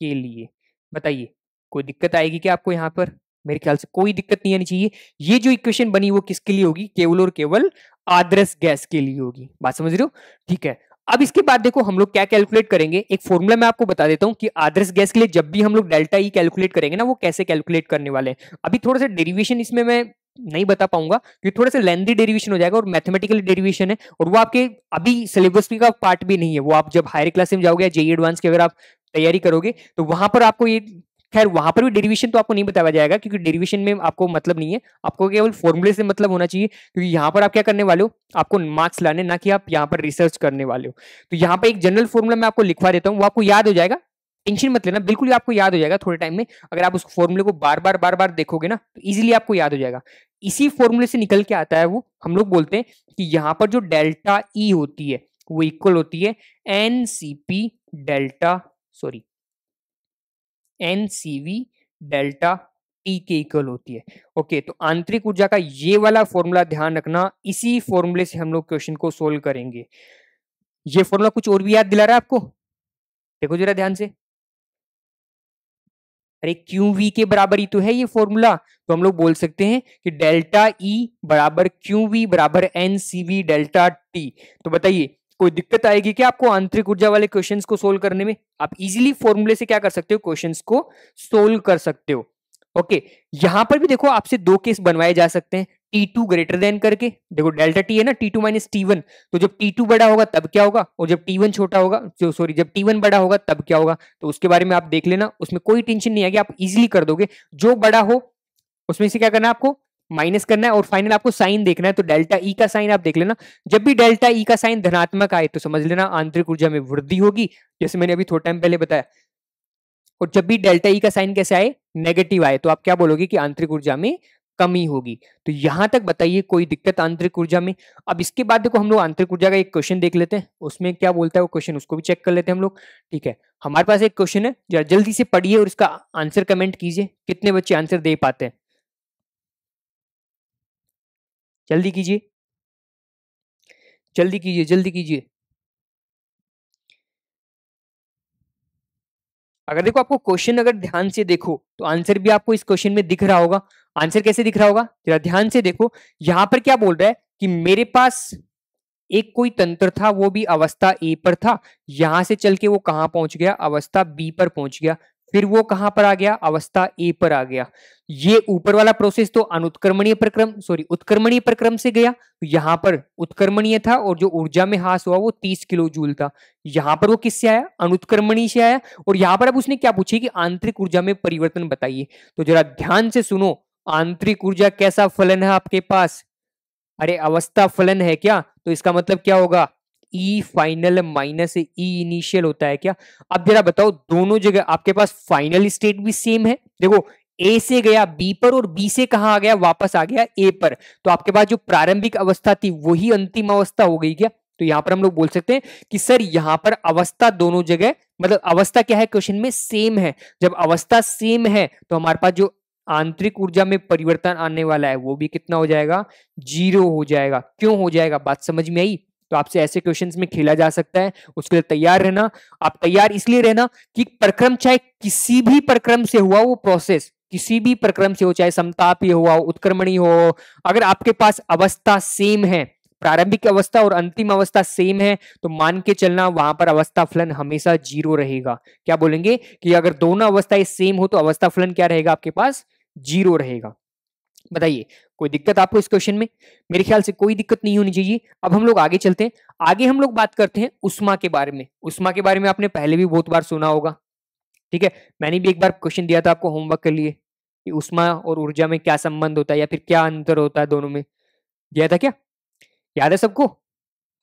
के लिए। बताइए, कोई दिक्कत आएगी क्या आपको यहाँ पर? मेरे ख्याल से कोई दिक्कत नहीं आनी चाहिए। ये जो इक्वेशन बनी वो किसके लिए होगी? केवल और केवल आदर्श गैस के लिए होगी। बात समझ रहे हो? ठीक है, अब इसके बाद देखो हम लोग क्या कैलकुलेट करेंगे। एक फॉर्मूला मैं आपको बता देता हूँ कि आदर्श गैस के लिए जब भी हम लोग डेल्टा ई कैलकुलेट करेंगे ना, वो कैसे कैलकुलेट करने वाले हैं। अभी थोड़ा सा डेरिवेशन इसमें मैं नहीं बता पाऊँगा, क्योंकि थोड़ा सा लेंदी डेरिवेशन हो जाएगा और मैथमेटिकल डेरिवेशन है और वो आपके अभी सिलेबस का पार्ट भी नहीं है। वो आप जब हायर क्लास में जाओगे जेई एडवांस की अगर आप तैयारी करोगे तो वहाँ पर आपको ये, खैर वहाँ पर भी डेरिवेशन तो आपको नहीं बताया जाएगा, क्योंकि डेरिवेशन में आपको मतलब नहीं है। आपको केवल फॉर्मूले से मतलब होना चाहिए, क्योंकि यहाँ पर आप क्या करने वाले हो, आपको मार्क्स लाने, ना कि आप यहाँ पर रिसर्च करने वाले हो। तो यहाँ पर एक जनरल फॉर्मूला मैं आपको लिखवा देता हूँ, वो आपको याद हो जाएगा टेंशन मत लेना, बिल्कुल ही आपको याद हो जाएगा थोड़े टाइम में। अगर आप उस फॉर्मूले को बार बार बार बार देखोगे ना तो इजीली आपको याद हो जाएगा। इसी फॉर्मूले से निकल के आता है वो, हम लोग बोलते हैं कि यहाँ पर जो डेल्टा ई e होती है, वो इक्वल होती है N C P delta sorry N C V delta T के इक्वल होती है। ओके तो आंतरिक ऊर्जा का ये वाला फॉर्मूला ध्यान रखना, इसी फॉर्मूले से हम लोग क्वेश्चन को सोल्व करेंगे। ये फॉर्मूला कुछ और भी याद दिला रहा है आपको? देखो जरा ध्यान से। अरे क्यू वी के बराबर ही तो है ये फॉर्मूला तो हम लोग बोल सकते हैं कि डेल्टा ई e बराबर क्यू वी बराबर N C V delta T तो बताइए, कोई दिक्कत आएगी क्या आपको आंतरिक ऊर्जा वाले क्वेश्चन को सोल्व करने में? आप इजिली फॉर्मूले से क्या कर सकते हो? क्वेश्चन को सोल्व कर सकते हो। ओके यहाँ पर भी देखो आपसे दो केस बनवाए जा सकते हैं। टी टू ग्रेटर देन करके, देखो डेल्टा टी है ना T two minus T one तो जब टी टू बड़ा होगा तब क्या होगा? और जब टी वन छोटा होगा, जो सॉरी जब टी वन बड़ा होगा तब क्या होगा? तो उसके बारे में आप देख लेना, उसमें कोई टेंशन नहीं आएगी आप इजिली कर दोगे। जो बड़ा हो, उसमें से क्या करना है आपको? माइनस करना है और फाइनल आपको साइन देखना है तो डेल्टा ई e का साइन आप देख लेना। जब भी डेल्टा ई e का साइन धनात्मक आए तो समझ लेना आंतरिक ऊर्जा में वृद्धि होगी, जैसे मैंने अभी थोड़ा टाइम पहले बताया। और जब भी डेल्टा ई e का साइन कैसे आए? नेगेटिव आए तो आप क्या बोलोगे कि आंतरिक ऊर्जा में कमी होगी। तो यहाँ तक बताइए, कोई दिक्कत आंतरिक ऊर्जा में? अब इसके बाद देखो, हम लोग आंतरिक ऊर्जा का एक क्वेश्चन देख लेते हैं। उसमें क्या बोलता है वो क्वेश्चन उसको भी चेक कर लेते हैं हम लोग। ठीक है, हमारे पास एक क्वेश्चन है, जरा जल्दी से पढ़िए और इसका आंसर कमेंट कीजिए, कितने बच्चे आंसर दे पाते हैं। जल्दी कीजिए। जल्दी कीजिए जल्दी कीजिए। अगर देखो, आपको क्वेश्चन अगर ध्यान से देखो तो आंसर भी आपको इस क्वेश्चन में दिख रहा होगा। आंसर कैसे दिख रहा होगा? जरा ध्यान से देखो। यहाँ पर क्या बोल रहा है कि मेरे पास एक कोई तंत्र था, वो भी अवस्था ए पर था। यहाँ से चल के वो कहाँ पहुँच गया? अवस्था बी पर पहुँच गया। फिर वो कहाँ पर आ गया? अवस्था ए पर आ गया। ये ऊपर वाला प्रोसेस तो अनुत्क्रमणीय प्रक्रम सॉरी उत्क्रमणीय प्रक्रम से गया। तो यहाँ पर उत्क्रमणीय था और जो ऊर्जा में हास हुआ वो तीस किलो जूल था। यहाँ पर वो किससे आया? अनुत्क्रमणीय से आया। और यहाँ पर अब उसने क्या पूछे कि आंतरिक ऊर्जा में परिवर्तन बताइए। तो जरा ध्यान से सुनो। आंतरिक ऊर्जा कैसा फलन है आपके पास? अरे, अवस्था फलन है क्या? तो इसका मतलब क्या होगा? E final minus E initial होता है क्या? अब जरा बताओ, दोनों जगह आपके पास फाइनल स्टेट भी सेम है? देखो ए से गया बी पर और बी से कहा आ गया? वापस आ गया ए पर। तो आपके पास जो प्रारंभिक अवस्था थी, वही अंतिम अवस्था हो गई क्या? तो यहाँ पर हम लोग बोल सकते हैं कि सर, यहाँ पर अवस्था दोनों जगह मतलब अवस्था क्या है? क्वेश्चन में सेम है। जब अवस्था सेम है तो हमारे पास जो आंतरिक ऊर्जा में परिवर्तन आने वाला है, वो भी कितना हो जाएगा? ज़ीरो हो जाएगा। क्यों हो जाएगा? बात समझ में आई? तो आपसे ऐसे क्वेश्चंस में खेला जा सकता है, उसके लिए तैयार रहना। आप तैयार इसलिए रहना कि प्रक्रम चाहे किसी भी प्रक्रम से हुआ वो प्रोसेस किसी भी प्रक्रम से हो, चाहे समतापीय हुआ हो उत्क्रमणी हो, अगर आपके पास अवस्था सेम है, प्रारंभिक अवस्था और अंतिम अवस्था सेम है तो मान के चलना, वहाँ पर अवस्था फलन हमेशा ज़ीरो रहेगा। क्या बोलेंगे कि अगर दोनों अवस्थाएँ सेम हो तो अवस्था फलन क्या रहेगा आपके पास? ज़ीरो रहेगा। बताइए, कोई दिक्कत आपको इस क्वेश्चन में? मेरे ख्याल से कोई दिक्कत नहीं होनी चाहिए। अब हम लोग आगे चलते हैं। आगे हम लोग बात करते हैं उष्मा के बारे में। उष्मा के बारे में आपने पहले भी बहुत बार सुना होगा। ठीक है? मैंने भी एक बार क्वेश्चन दिया था आपको होमवर्क के लिए कि उष्मा और ऊर्जा में क्या संबंध होता है या फिर क्या अंतर होता है दोनों में। दिया था क्या? याद है सबको?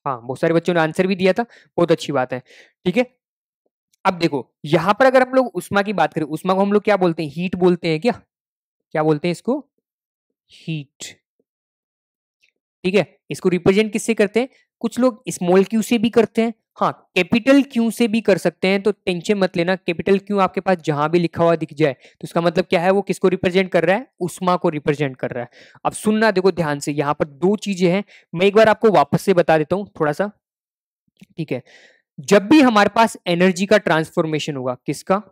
हाँ बहुत सारे बच्चों ने आंसर भी दिया था। बहुत अच्छी बात है। ठीक है? अब देखो, यहाँ पर अगर हम लोग उष्मा की बात करें, उष्मा को हम लोग क्या बोलते हैं? हीट बोलते हैं क्या? क्या बोलते हैं इसको? हीट ठीक है? इसको रिप्रेजेंट किससे करते हैं? कुछ लोग स्मॉल क्यू से भी करते हैं। हाँ कैपिटल क्यू से भी कर सकते हैं तो टेंशन मत लेना। कैपिटल क्यू आपके पास जहाँ भी लिखा हुआ दिख जाए तो इसका मतलब क्या है? वो किसको रिप्रेजेंट कर रहा है? उष्मा को रिप्रेजेंट कर रहा है। अब सुनना देखो ध्यान से, यहाँ पर दो चीज़ें हैं। मैं एक बार आपको वापस से बता देता हूँ थोड़ा सा ठीक है? जब भी हमारे पास एनर्जी का ट्रांसफॉर्मेशन होगा, किसका?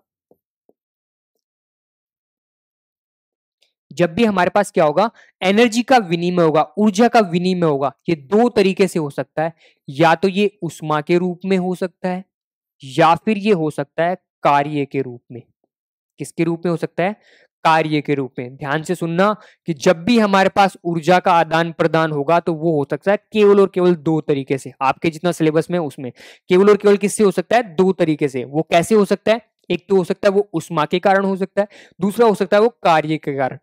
जब भी हमारे पास क्या होगा एनर्जी का विनिमय होगा ऊर्जा का विनिमय होगा ये दो तरीके से हो सकता है या तो ये उष्मा के रूप में हो सकता है या फिर ये हो सकता है कार्य के रूप में किसके रूप में हो सकता है कार्य के रूप में ध्यान से सुनना कि जब भी हमारे पास ऊर्जा का आदान प्रदान होगा तो वो हो सकता है केवल और केवल दो तरीके से आपके जितना सिलेबस में उसमें केवल और केवल किससे हो सकता है दो तरीके से वो कैसे हो सकता है एक तो हो सकता है वो उष्मा के कारण हो सकता है दूसरा हो सकता है वो कार्य के कारण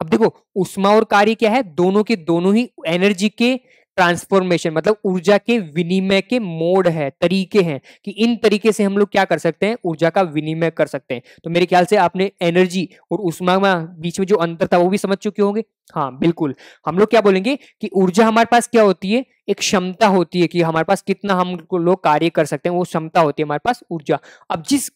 अब देखो उष्मा और कार्य क्या है? दोनों के दोनों ही एनर्जी के ट्रांसफॉर्मेशन मतलब ऊर्जा के विनिमय के मोड है, तरीके हैं, कि इन तरीके से हम लोग क्या कर सकते हैं? ऊर्जा का विनिमय कर सकते हैं। तो मेरे ख्याल से आपने एनर्जी और उष्मा बीच में जो अंतर था, वो भी समझ चुके होंगे? हाँ बिल्कुल। हम लोग क्या बोलेंगे कि ऊर्जा हमारे पास क्या होती है? एक क्षमता होती है कि हमारे पास कितना हम लोग कार्य कर सकते हैं, वो क्षमता होती है हमारे पास ऊर्जा। अब जिस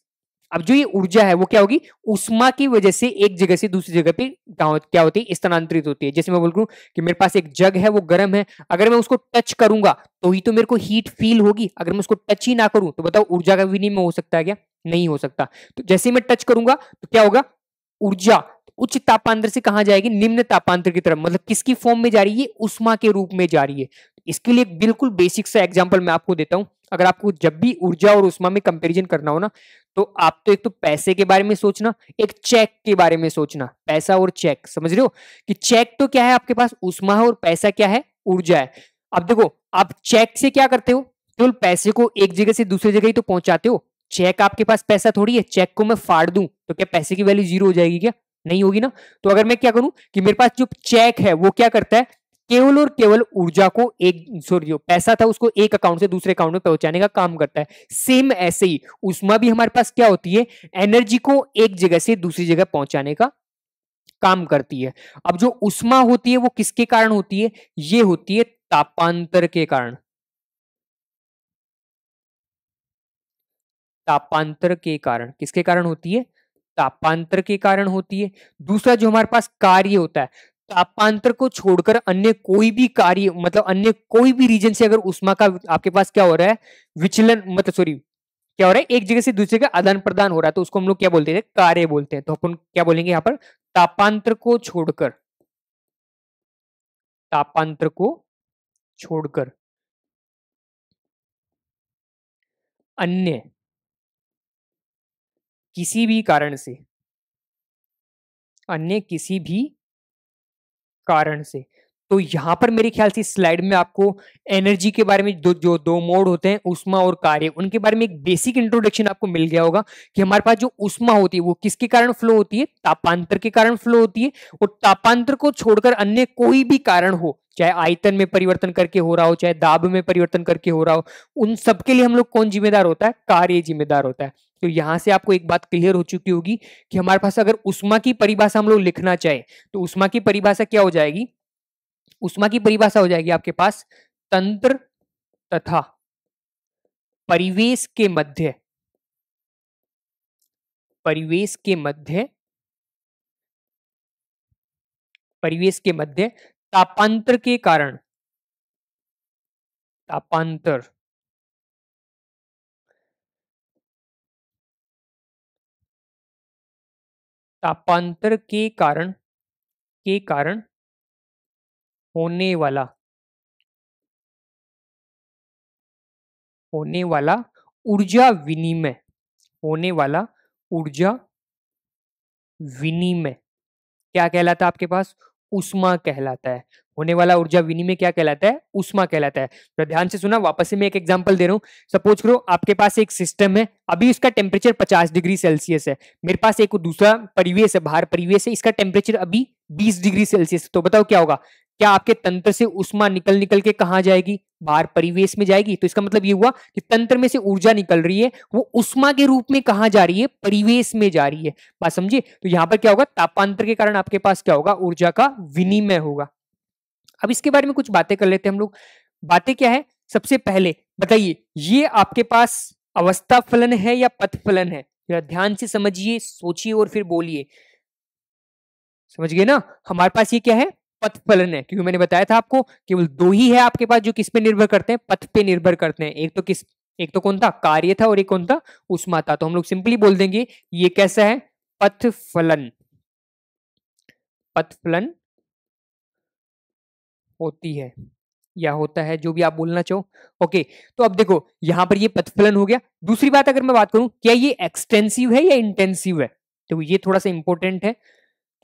अब जो ये ऊर्जा है, वो क्या होगी? उष्मा की वजह से एक जगह से दूसरी जगह पे क्या होती है? स्थानांतरित होती है। जैसे मैं बोल रहा हूँ कि मेरे पास एक जग है, वो गर्म है। अगर मैं उसको टच करूँगा तो ही तो मेरे को हीट फील होगी। अगर मैं उसको टच ही ना करूँ तो बताओ ऊर्जा का विनिमय हो सकता है क्या? नहीं हो सकता। तो जैसे मैं टच करूँगा तो क्या होगा? ऊर्जा, उच्च तापांतर से कहा जाएगी? निम्न तापांतर की तरफ़। मतलब किसकी फॉर्म में जा रही है? उष्मा के रूप में जा रही है। इसके लिए बिल्कुल बेसिक सा एग्जांपल मैं आपको देता हूँ। अगर आपको जब भी ऊर्जा और उष्मा में कंपैरिजन करना हो ना तो आप तो एक तो पैसे के बारे में सोचना, एक चेक के बारे में सोचना। पैसा और चेक समझ रहे हो? कि चेक तो क्या है आपके पास? उष्मा है और पैसा क्या है? ऊर्जा है। अब देखो, आप चेक से क्या करते हो? केवल पैसे को एक जगह से दूसरी जगह ही तो पहुंचाते हो। चेक आपके पास पैसा थोड़ी है, चेक को मैं फाड़ दूँ तो क्या पैसे की वैल्यू ज़ीरो हो जाएगी क्या? नहीं होगी ना? तो अगर मैं क्या करूँ कि मेरे पास जो चेक है, वो क्या करता है? केवल और केवल ऊर्जा को एक सॉरी जो पैसा था उसको एक अकाउंट से दूसरे अकाउंट में पहुँचाने का काम करता है। सेम ऐसे ही, उसमें भी हमारे पास क्या होती है? एनर्जी को एक जगह से दूसरी जगह पहुँचाने का काम करती है। अब जो उष्मा होती है, वो किसके कारण होती है? ये होती है तापांतर के कारण। तापांतर के कारण। किसके कारण होती है? तापांतर के कारण होती है। दूसरा जो हमारे पास कार्य होता है, तापांतर को छोड़कर अन्य कोई भी कार्य मतलब अन्य कोई भी रीजन से अगर उष्मा का आपके पास क्या हो रहा है? विचलन मतलब सॉरी क्या हो रहा है? एक जगह से दूसरे का आदान प्रदान हो रहा है। तो उसको हम लोग क्या बोलते हैं? कार्य बोलते हैं। तो अपन क्या बोलेंगे यहाँ पर? तापांतर को छोड़कर। तापांतर को छोड़कर। अन्य किसी भी कारण से। अन्य किसी भी कारण से। तो यहाँ पर मेरे ख्याल से स्लाइड में आपको एनर्जी के बारे में दो, जो दो मोड होते हैं उष्मा और कार्य, उनके बारे में एक बेसिक इंट्रोडक्शन आपको मिल गया होगा कि हमारे पास जो उष्मा होती है, वो किसके कारण फ्लो होती है? तापांतर के कारण फ्लो होती है और तापांतर को छोड़कर अन्य कोई भी कारण हो, चाहे आयतन में परिवर्तन करके हो रहा हो, चाहे दाब में परिवर्तन करके हो रहा हो, उन सबके लिए हम लोग कौन जिम्मेदार होता है? कार्य जिम्मेदार होता है। तो यहाँ से आपको एक बात क्लियर हो चुकी होगी कि हमारे पास अगर उष्मा की परिभाषा हम लोग लिखना चाहे तो उष्मा की परिभाषा क्या हो जाएगी? उष्मा की परिभाषा हो जाएगी आपके पास तंत्र तथा परिवेश के मध्य। परिवेश के मध्य, परिवेश के मध्य तापांतर के कारण। तापांतर। तापांतर के कारण के कारण होने वाला होने वाला ऊर्जा विनिमय, होने वाला ऊर्जा विनिमय। क्या कहलाता है आपके पास? उष्मा कहलाता है। होने वाला ऊर्जा विनिमय क्या कहलाता है? उष्मा कहलाता है। तो ध्यान से सुना, वापस से मैं एक एग्जांपल दे रहा हूँ। सपोज़ करो, आपके पास एक सिस्टम है, अभी इसका टेम्परेचर 50 डिग्री सेल्सियस है। मेरे पास एक दूसरा परिवेश है, बाहर परिवेश है, इसका टेम्परेचर अभी 20 डिग्री सेल्सियस तो बताओ क्या होगा? क्या आपके तंत्र से उष्मा निकल निकल के कहा जाएगी? बाहर परिवेश में जाएगी? तो इसका मतलब ये हुआ कि तंत्र में से ऊर्जा निकल रही है, वो उष्मा के रूप में कहा जा रही है? परिवेश में जा रही है। बात समझिए तो यहाँ पर क्या होगा? तापांतर के कारण आपके पास क्या होगा? ऊर्जा का विनिमय होगा। अब इसके बारे में कुछ बातें कर लेते हैं हम लोग। बातें क्या है? सबसे पहले, बताइए, ये आपके पास अवस्था फलन है या पथ फलन है? ध्यान से समझिए, सोचिए और फिर बोलिए। समझ गए ना? हमारे पास ये क्या है? पथ फलन है। क्योंकि मैंने बताया था आपको केवल दो ही है आपके पास जो किस पे निर्भर करते हैं? पथ पे निर्भर करते हैं। एक तो किस, एक तो कौन था? कार्य था और एक कौन था? उष्मा था तो हम लोग सिंपली बोल देंगे, ये कैसा है? पथ फलन पथ फलन होती है या होता है, जो भी आप बोलना चाहो। ओके तो अब देखो, यहाँ पर ये पथफलन हो गया। दूसरी बात अगर मैं बात करूँ, क्या ये एक्सटेंसिव है या इंटेंसिव है? तो ये थोड़ा सा इंपॉर्टेंट है।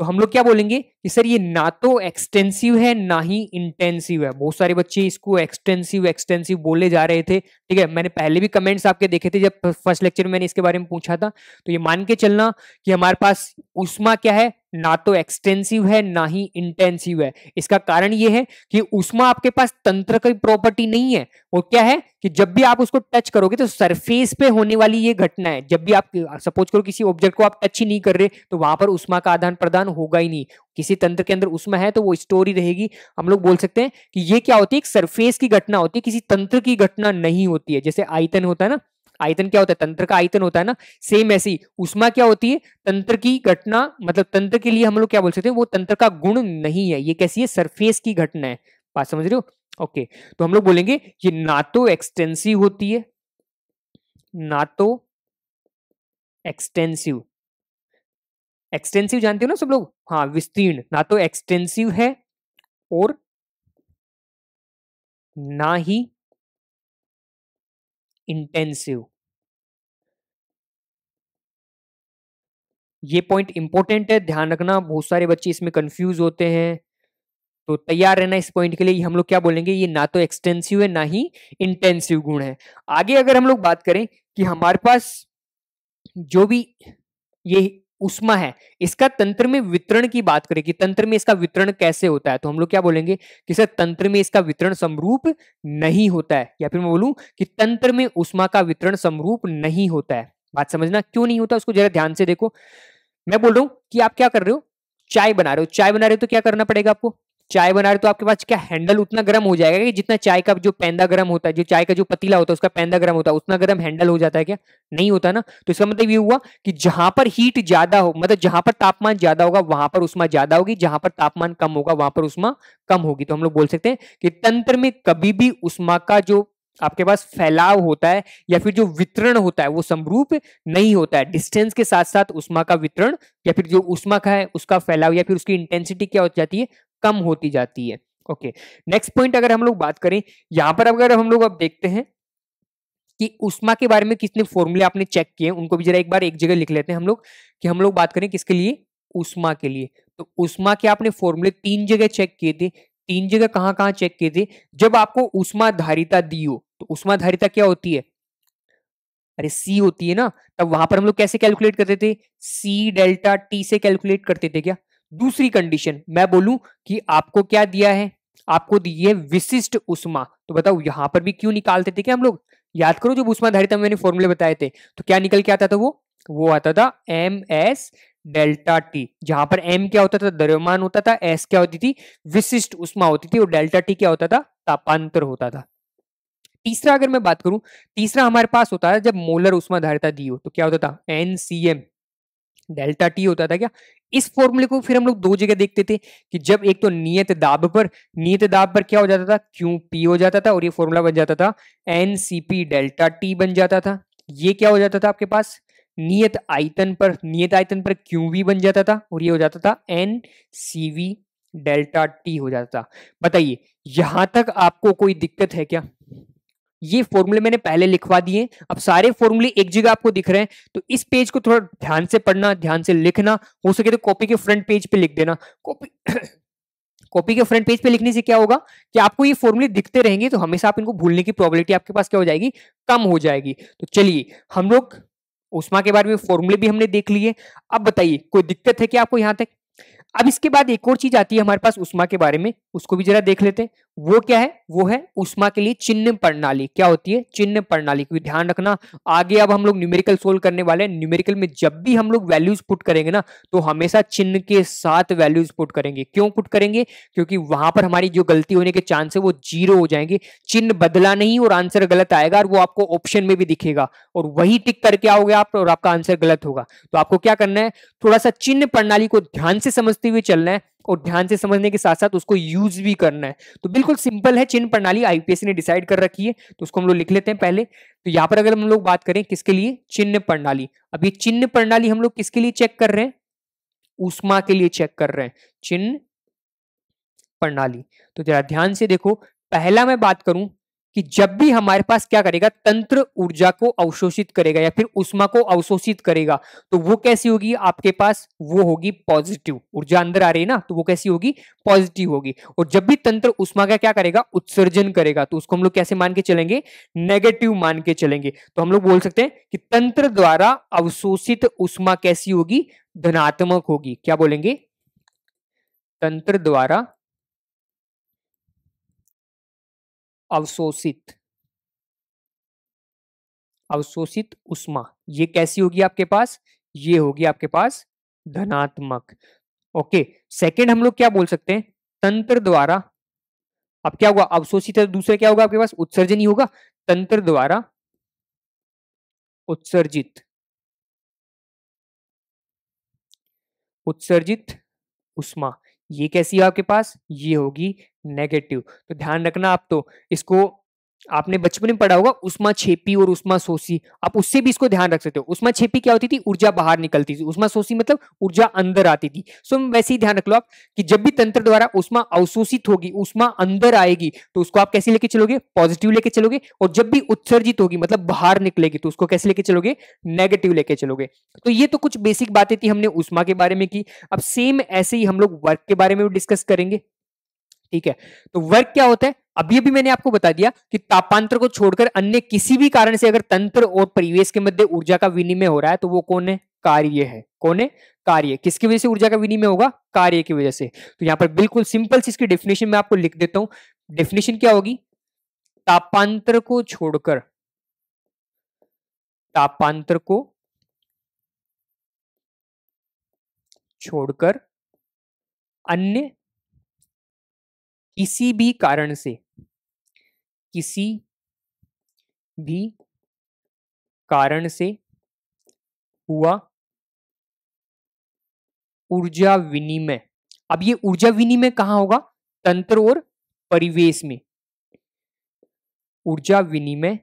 तो हम लोग क्या बोलेंगे कि सर ये ना तो एक्सटेंसिव है, ना ही इंटेंसिव है। बहुत सारे बच्चे इसको एक्सटेंसिव एक्सटेंसिव बोले जा रहे थे। ठीक है, मैंने पहले भी कमेंट्स आपके देखे थे जब फ़र्स्ट लेक्चर में मैंने इसके बारे में पूछा था। तो ये मान के चलना कि हमारे पास उष्मा क्या है? ना तो एक्सटेंसिव है, ना ही इंटेंसिव है। इसका कारण यह है कि उष्मा आपके पास तंत्र की प्रॉपर्टी नहीं है। वो क्या है कि जब भी आप उसको टच करोगे तो सरफेस पे होने वाली ये घटना है। जब भी आप सपोज़ करो किसी ऑब्जेक्ट को आप टच ही नहीं कर रहे तो वहाँ पर उष्मा का आदान प्रदान होगा ही नहीं। किसी तंत्र के अंदर उष्मा है तो वो स्टोरी रहेगी। हम लोग बोल सकते हैं कि ये क्या होती है, एक सरफेस की घटना होती है, किसी तंत्र की घटना नहीं होती है। जैसे आयतन होता है ना आयतन क्या होता है? तंत्र का आयतन होता है ना? सेम ऐसी उष्मा क्या होती है? तंत्र की घटना मतलब तंत्र के लिए हम लोग क्या बोल सकते हैं? वो तंत्र का गुण नहीं है। ये कैसी है? सरफेस की घटना है। बात समझ रहे हो? ओके तो हम लोग बोलेंगे, ये ना तो एक्सटेंसिव होती है, ना तो एक्सटेंसिव एक्सटेंसिव जानते हो ना सब लोग? हाँ विस्तीर्ण। ना तो एक्सटेंसिव है और ना ही इंटेंसिव ये पॉइंट इंपॉर्टेंट है, ध्यान रखना, बहुत सारे बच्चे इसमें कंफ्यूज होते हैं। तो तैयार रहना इस पॉइंट के लिए हम लोग क्या बोलेंगे, ये ना तो एक्सटेंसिव है, ना ही इंटेंसिव गुण है। आगे अगर हम लोग बात करें कि हमारे पास जो भी ये उष्मा है। इसका तंत्र में वितरण की बात करें कि तंत्र में इसका वितरण कैसे होता है तो हम लोग क्या बोलेंगे कि सर तंत्र में इसका वितरण समरूप नहीं होता है। या फिर मैं बोलूँ कि तंत्र में उष्मा का वितरण समरूप नहीं होता है। बात समझना क्यों नहीं होता उसको जरा ध्यान से देखो। मैं बोल रहा हूँ कि आप क्या कर रहे हो? चाय बना रहे हो। चाय बना रहे हो तो क्या करना पड़ेगा आपको? चाय बना रहे तो आपके पास क्या हैंडल उतना गर्म हो जाएगा कि जितना चाय का जो पैंदा गर्म होता है, जो चाय का जो पतीला होता है, उसका पैंदा गर्म होता है, उतना गर्म हैंडल हो जाता है क्या? नहीं होता ना? तो इसका मतलब ये हुआ कि जहाँ पर हीट ज़्यादा हो मतलब जहाँ पर तापमान ज़्यादा होगा, वहाँ पर उष्मा ज़्यादा होगी, जहाँ पर तापमान कम होगा, वहाँ पर उष्मा कम होगी। तो हम लोग बोल सकते हैं कि तंत्र में कभी भी उष्मा का जो आपके पास फैलाव होता है या फिर जो वितरण होता है, वो समरूप नहीं होता है। डिस्टेंस के साथ साथ उष्मा का वितरण या फिर जो उष्मा का है, उसका फैलाव या फिर उसकी इंटेंसिटी क्या हो जाती है कम होती जाती है। ओके, नेक्स्ट पॉइंट अगर हम लोग बात करें, यहाँ पर अगर हम लोग अब देखते हैं कि उष्मा के बारे में किसने फॉर्मूले आपने चेक किए उनको भी जरा एक बार एक जगह लिख लेते हैं हम लोग कि हम लोग बात करें किसके लिए? उष्मा के लिए। तो उष्मा के आपने फॉर्मूले तीन जगह चेक किए थे, तीन जगह कहाँ कहाँ चेक किए थे? जब आपको उष्मा धारिता दी हो तो उष्मा धारिता क्या होती है? अरे सी होती है ना, तब वहाँ पर हम लोग कैसे कैलकुलेट करते थे? सी डेल्टा टी से कैलकुलेट करते थे क्या? दूसरी कंडीशन मैं बोलूँ कि आपको क्या दिया है? आपको दी है विशिष्ट उष्मा। तो बताओ, यहाँ पर भी क्यों निकालते थे क्या हम लोग? याद करो, जब उष्मा धारिता मैंने फॉर्मूले बताए थे तो क्या निकल के आता था वो? वो आता था एम एस डेल्टा टी जहाँ पर एम क्या होता था? द्रव्यमान होता था। एस क्या होती थी? विशिष्ट उष्मा होती थी, और डेल्टा टी क्या होता था? तापांतर होता था। तीसरा अगर मैं बात करूँ, तीसरा हमारे पास होता है जब मोलर उष्मा धारिता दी हो तो क्या होता था? N C M delta T होता था क्या? इस फॉर्मूले को फिर हम लोग दो जगह देखते थे कि जब एक तो नियत दाब पर, नियत दाब पर क्या हो जाता था? क्यू पी हो जाता था और ये फॉर्मूला बन जाता था N C P delta T बन जाता था। ये क्या हो जाता था आपके पास? नियत आयतन पर, नियत आयतन पर क्यू वी बन जाता था और ये हो जाता था N C V delta T हो जाता था। बताइए, यहाँ तक आपको कोई दिक्कत है क्या? ये फॉर्मूले मैंने पहले लिखवा दिए अब सारे फॉर्मूले एक जगह आपको दिख रहे हैं। तो इस पेज को थोड़ा ध्यान से पढ़ना, ध्यान से लिखना। हो सके तो कॉपी के फ्रंट पेज पे लिख देना। कॉपी कॉपी के फ्रंट पेज पे लिखने से क्या होगा कि आपको ये फॉर्मूले दिखते रहेंगे तो हमेशा आप इनको भूलने की प्रोबेबिलिटी आपके पास क्या हो जाएगी? कम हो जाएगी। तो चलिए, हम लोग उष्मा के बारे में फॉर्मूले भी हमने देख लिए। अब बताइए, कोई दिक्कत है क्या आपको यहाँ तक? अब इसके बाद एक और चीज़ आती है हमारे पास उष्मा के बारे में, उसको भी जरा देख लेते हैं। वो क्या है? वो है उष्मा के लिए चिन्ह प्रणाली। क्या होती है? चिन्ह प्रणाली को ध्यान रखना। आगे अब हम लोग न्यूमेरिकल सोल्व करने वाले हैं। न्यूमेरिकल में जब भी हम लोग वैल्यूज़ पुट करेंगे ना तो हमेशा चिन्ह के साथ वैल्यूज़ पुट करेंगे। क्यों पुट करेंगे? क्योंकि वहाँ पर हमारी जो गलती होने के चांस है, वो ज़ीरो हो जाएँगे। चिन्ह बदला नहीं और आंसर गलत आएगा और वो आपको ऑप्शन में भी दिखेगा। और वही टिक करके आओगे आप और आपका आंसर गलत होगा। तो आपको क्या करना है? थोड़ा सा चिन्ह प्रणाली को ध्यान से समझते हुए चलना है। और ध्यान से समझने के साथ साथ उसको यूज़ भी करना है। तो बिल्कुल सिंपल है चिन्ह प्रणाली आईपीएससी ने डिसाइड कर रखी है तो उसको हम लोग लिख लेते हैं पहले। तो यहाँ पर अगर हम लोग बात करें किसके लिए? चिन्ह प्रणाली। अब ये चिन्ह प्रणाली हम लोग किसके लिए चेक कर रहे हैं? उष्मा के लिए चेक कर रहे हैं। चिन्ह प्रणाली। तो जरा ध्यान से देखो, पहला मैं बात करूँ कि जब भी हमारे पास क्या करेगा? तंत्र ऊर्जा को अवशोषित करेगा या फिर उष्मा को अवशोषित करेगा। तो वो कैसी होगी? आपके पास वो होगी पॉजिटिव ऊर्जा अंदर आ रही है ना तो वो कैसी होगी? पॉजिटिव होगी। और जब भी तंत्र उष्मा का क्या करेगा? उत्सर्जन करेगा। तो उसको हम लोग कैसे मान के चलेंगे? नेगेटिव मान के चलेंगे। तो हम लोग बोल सकते हैं कि तंत्र द्वारा अवशोषित उष्मा कैसी होगी? धनात्मक होगी। क्या बोलेंगे? तंत्र द्वारा अवशोषित। अवशोषित उष्मा। ये कैसी होगी आपके पास? ये होगी आपके पास धनात्मक। ओके सेकंड हम लोग क्या बोल सकते हैं? तंत्र द्वारा। अब क्या होगा अवशोषित है दूसरे क्या होगा आपके पास? उत्सर्जन ही होगा। तंत्र द्वारा उत्सर्जित। उत्सर्जित उष्मा। ये कैसी है आपके पास? ये होगी नेगेटिव तो ध्यान रखना आप तो इसको आपने बचपन में पढ़ा होगा, उष्मा छेपी और उष्मा सोसी आप उससे भी इसको ध्यान रख सकते हो। उष्मा छेपी क्या होती थी? ऊर्जा बाहर निकलती थी। उष्मा सोसी मतलब ऊर्जा अंदर आती थी। सो वैसे ही ध्यान रख लो आप कि जब भी तंत्र द्वारा उष्मा अवशोषित होगी, उष्मा अंदर आएगी तो उसको आप कैसे लेके चलोगे? पॉजिटिव लेके चलोगे और जब भी उत्सर्जित होगी मतलब बाहर निकलेगी तो उसको कैसे लेके चलोगे? नेगेटिव लेके चलोगे। तो ये तो कुछ बेसिक बातें थी हमने उष्मा के बारे में की। अब सेम ऐसे ही हम लोग वर्क के बारे में डिस्कस करेंगे। ठीक है? तो वर्क क्या होता है? अभी अभी मैंने आपको बता दिया कि तापांतर को छोड़कर अन्य किसी भी कारण से अगर तंत्र और परिवेश के मध्य ऊर्जा का विनिमय हो रहा है तो वो कौन है? कार्य है। कौन है? कार्य। किसकी वजह से ऊर्जा का विनिमय होगा? कार्य की वजह से। तो यहाँ पर बिल्कुल सिंपल सी इसकी डेफिनेशन में आपको लिख देता हूँ। डेफिनेशन क्या होगी? तापांतर को छोड़कर। तापांतर को छोड़कर अन्य किसी भी कारण से, किसी भी कारण से हुआ ऊर्जा विनिमय। अब ये ऊर्जा विनिमय कहाँ होगा? तंत्र और परिवेश में। ऊर्जा विनिमय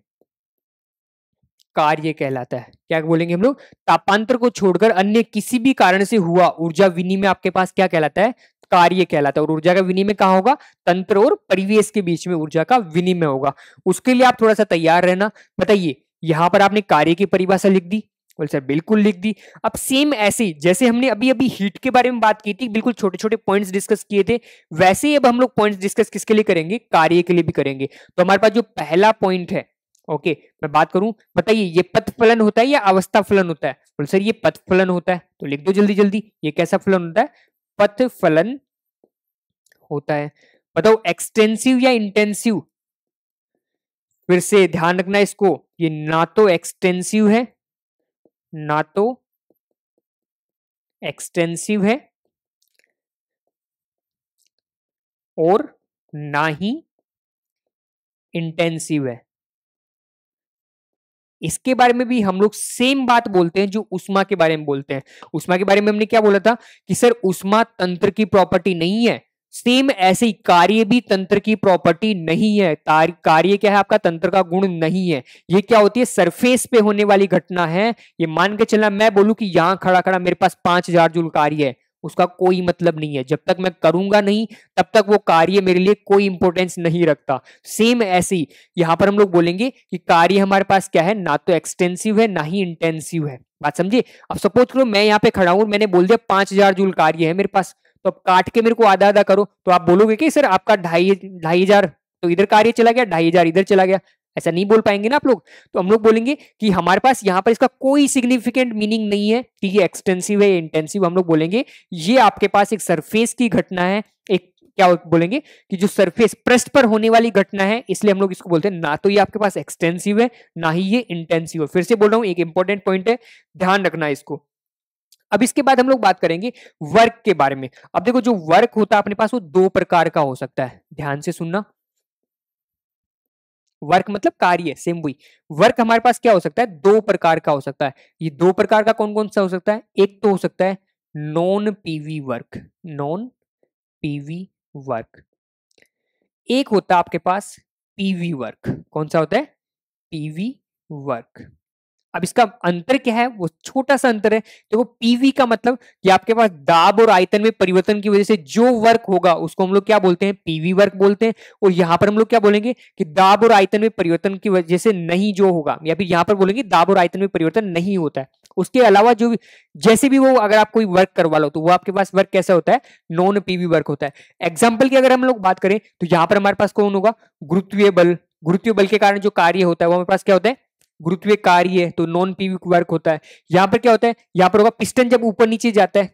कार्य कहलाता है। क्या बोलेंगे हम लोग? तापांतर को छोड़कर अन्य किसी भी कारण से हुआ ऊर्जा विनिमय आपके पास क्या कहलाता है? कार्य कहलाता है और ऊर्जा का विनिमय कहाँ होगा? तंत्र और परिवेश के बीच में ऊर्जा का विनिमय होगा। उसके लिए आप थोड़ा सा तैयार रहना। बताइए, यहाँ पर आपने कार्य की परिभाषा लिख दी? बोल, सर, बिल्कुल लिख दी। अब सेम ऐसे, जैसे हमने अभी अभी हीट के बारे में बात की थी, बिल्कुल छोटे छोटे पॉइंट्स डिस्कस किए थे, वैसे ही अब हम लोग पॉइंट्स डिस्कस किसके लिए करेंगे? कार्य के लिए भी करेंगे। तो हमारे पास जो पहला पॉइंट है ओके मैं बात करूँ? बताइए, ये पथ फलन होता है या अवस्था फलन होता है? बोल, सर, ये पथ फलन होता है। तो लिख दो जल्दी जल्दी ये कैसा फलन होता है? पथ फलन होता है। बताओ एक्सटेंसिव या इंटेंसिव फिर से ध्यान रखना इसको, ये ना तो एक्सटेंसिव है, ना तो एक्सटेंसिव है, और ना ही इंटेंसिव है। इसके बारे में भी हम लोग सेम बात बोलते हैं जो उष्मा के बारे में बोलते हैं। उष्मा के बारे में हमने क्या बोला था कि, सर, उष्मा तंत्र की प्रॉपर्टी नहीं है सेम ऐसे ही कार्य भी तंत्र की प्रॉपर्टी नहीं है। कार्य क्या है आपका? तंत्र का गुण नहीं है। ये क्या होती है? सरफेस पे होने वाली घटना है। ये मान के चलना, मैं बोलूँ कि यहाँ खड़ा खड़ा मेरे पास पाँच हज़ार जूल कार्य है, उसका कोई मतलब नहीं है। जब तक मैं करूँगा नहीं, तब तक वो कार्य मेरे लिए कोई इंपोर्टेंस नहीं रखता। सेम ऐसे ही, यहाँ पर हम लोग बोलेंगे कि कार्य हमारे पास क्या है? ना तो एक्सटेंसिव है, ना ही इंटेंसिव है। बात समझिए अब सपोज़ करो मैं यहाँ पे खड़ा हूँ, मैंने बोल दिया पाँच हज़ार जूल कार्य है मेरे पास। तो अब काट के मेरे को आधा आधा करो। तो आप बोलोगे कि, सर, आपका ढाई ढाई हज़ार तो इधर कार्य चला गया, ढाई हज़ार इधर चला गया। ऐसा नहीं बोल पाएँगे ना आप लोग। तो हम लोग बोलेंगे कि हमारे पास यहाँ पर इसका कोई सिग्निफिकेंट मीनिंग नहीं है। कि ये एक्सटेंसिव है इंटेंसिव हम लोग बोलेंगे। ये आपके पास एक सरफेस की घटना है। एक क्या बोलेंगे कि जो सरफेस पृष्ठ पर होने वाली घटना है, इसलिए हम लोग इसको बोलते हैं। ना तो ये आपके पास एक्सटेंसिव है, ना ही ये इंटेंसिव है। फिर से बोल रहा हूँ, एक इंपॉर्टेंट पॉइंट है। ध्यान रखना इसको। अब इसके बाद हम लोग बात करेंगे वर्क के बारे में। अब देखो, जो वर्क होता है अपने पास वो दो प्रकार का हो सकता है। ध्यान से सुनना। वर्क मतलब कार्य सेम वही वर्क हमारे पास क्या हो सकता है? दो प्रकार का हो सकता है। ये दो प्रकार का कौन कौन सा हो सकता है? एक तो हो सकता है non PV work. Non PV work. एक होता है आपके पास पीवी वर्क। कौन सा होता है? PV work. अब इसका अंतर क्या है? वो छोटा सा अंतर है। देखो पीवी का मतलब कि आपके पास दाब और आयतन में परिवर्तन की वजह से जो वर्क होगा, उसको हम लोग क्या बोलते हैं? पीवी वर्क बोलते हैं। और यहाँ पर हम लोग क्या बोलेंगे कि दाब और आयतन में परिवर्तन की वजह से नहीं जो होगा, या फिर यहाँ पर बोलेंगे दाब और आयतन में परिवर्तन नहीं होता है। उसके अलावा जो भी, जैसे भी वो अगर आप कोई वर्क करवा लो तो वो आपके पास वर्क कैसा होता है? नॉन पीवी वर्क होता है। एग्ज़ाम्पल की अगर हम लोग बात करें तो यहाँ पर हमारे पास कौन होगा? गुरुत्वीय बल। गुरुत्वीय बल के कारण जो कार्य होता है, वो हमारे पास क्या होता है? गुरुत्वीय कार्य तो नॉन पीवी वर्क होता है। यहाँ पर क्या होता है? यहाँ पर होगा पिस्टन जब ऊपर नीचे जाता है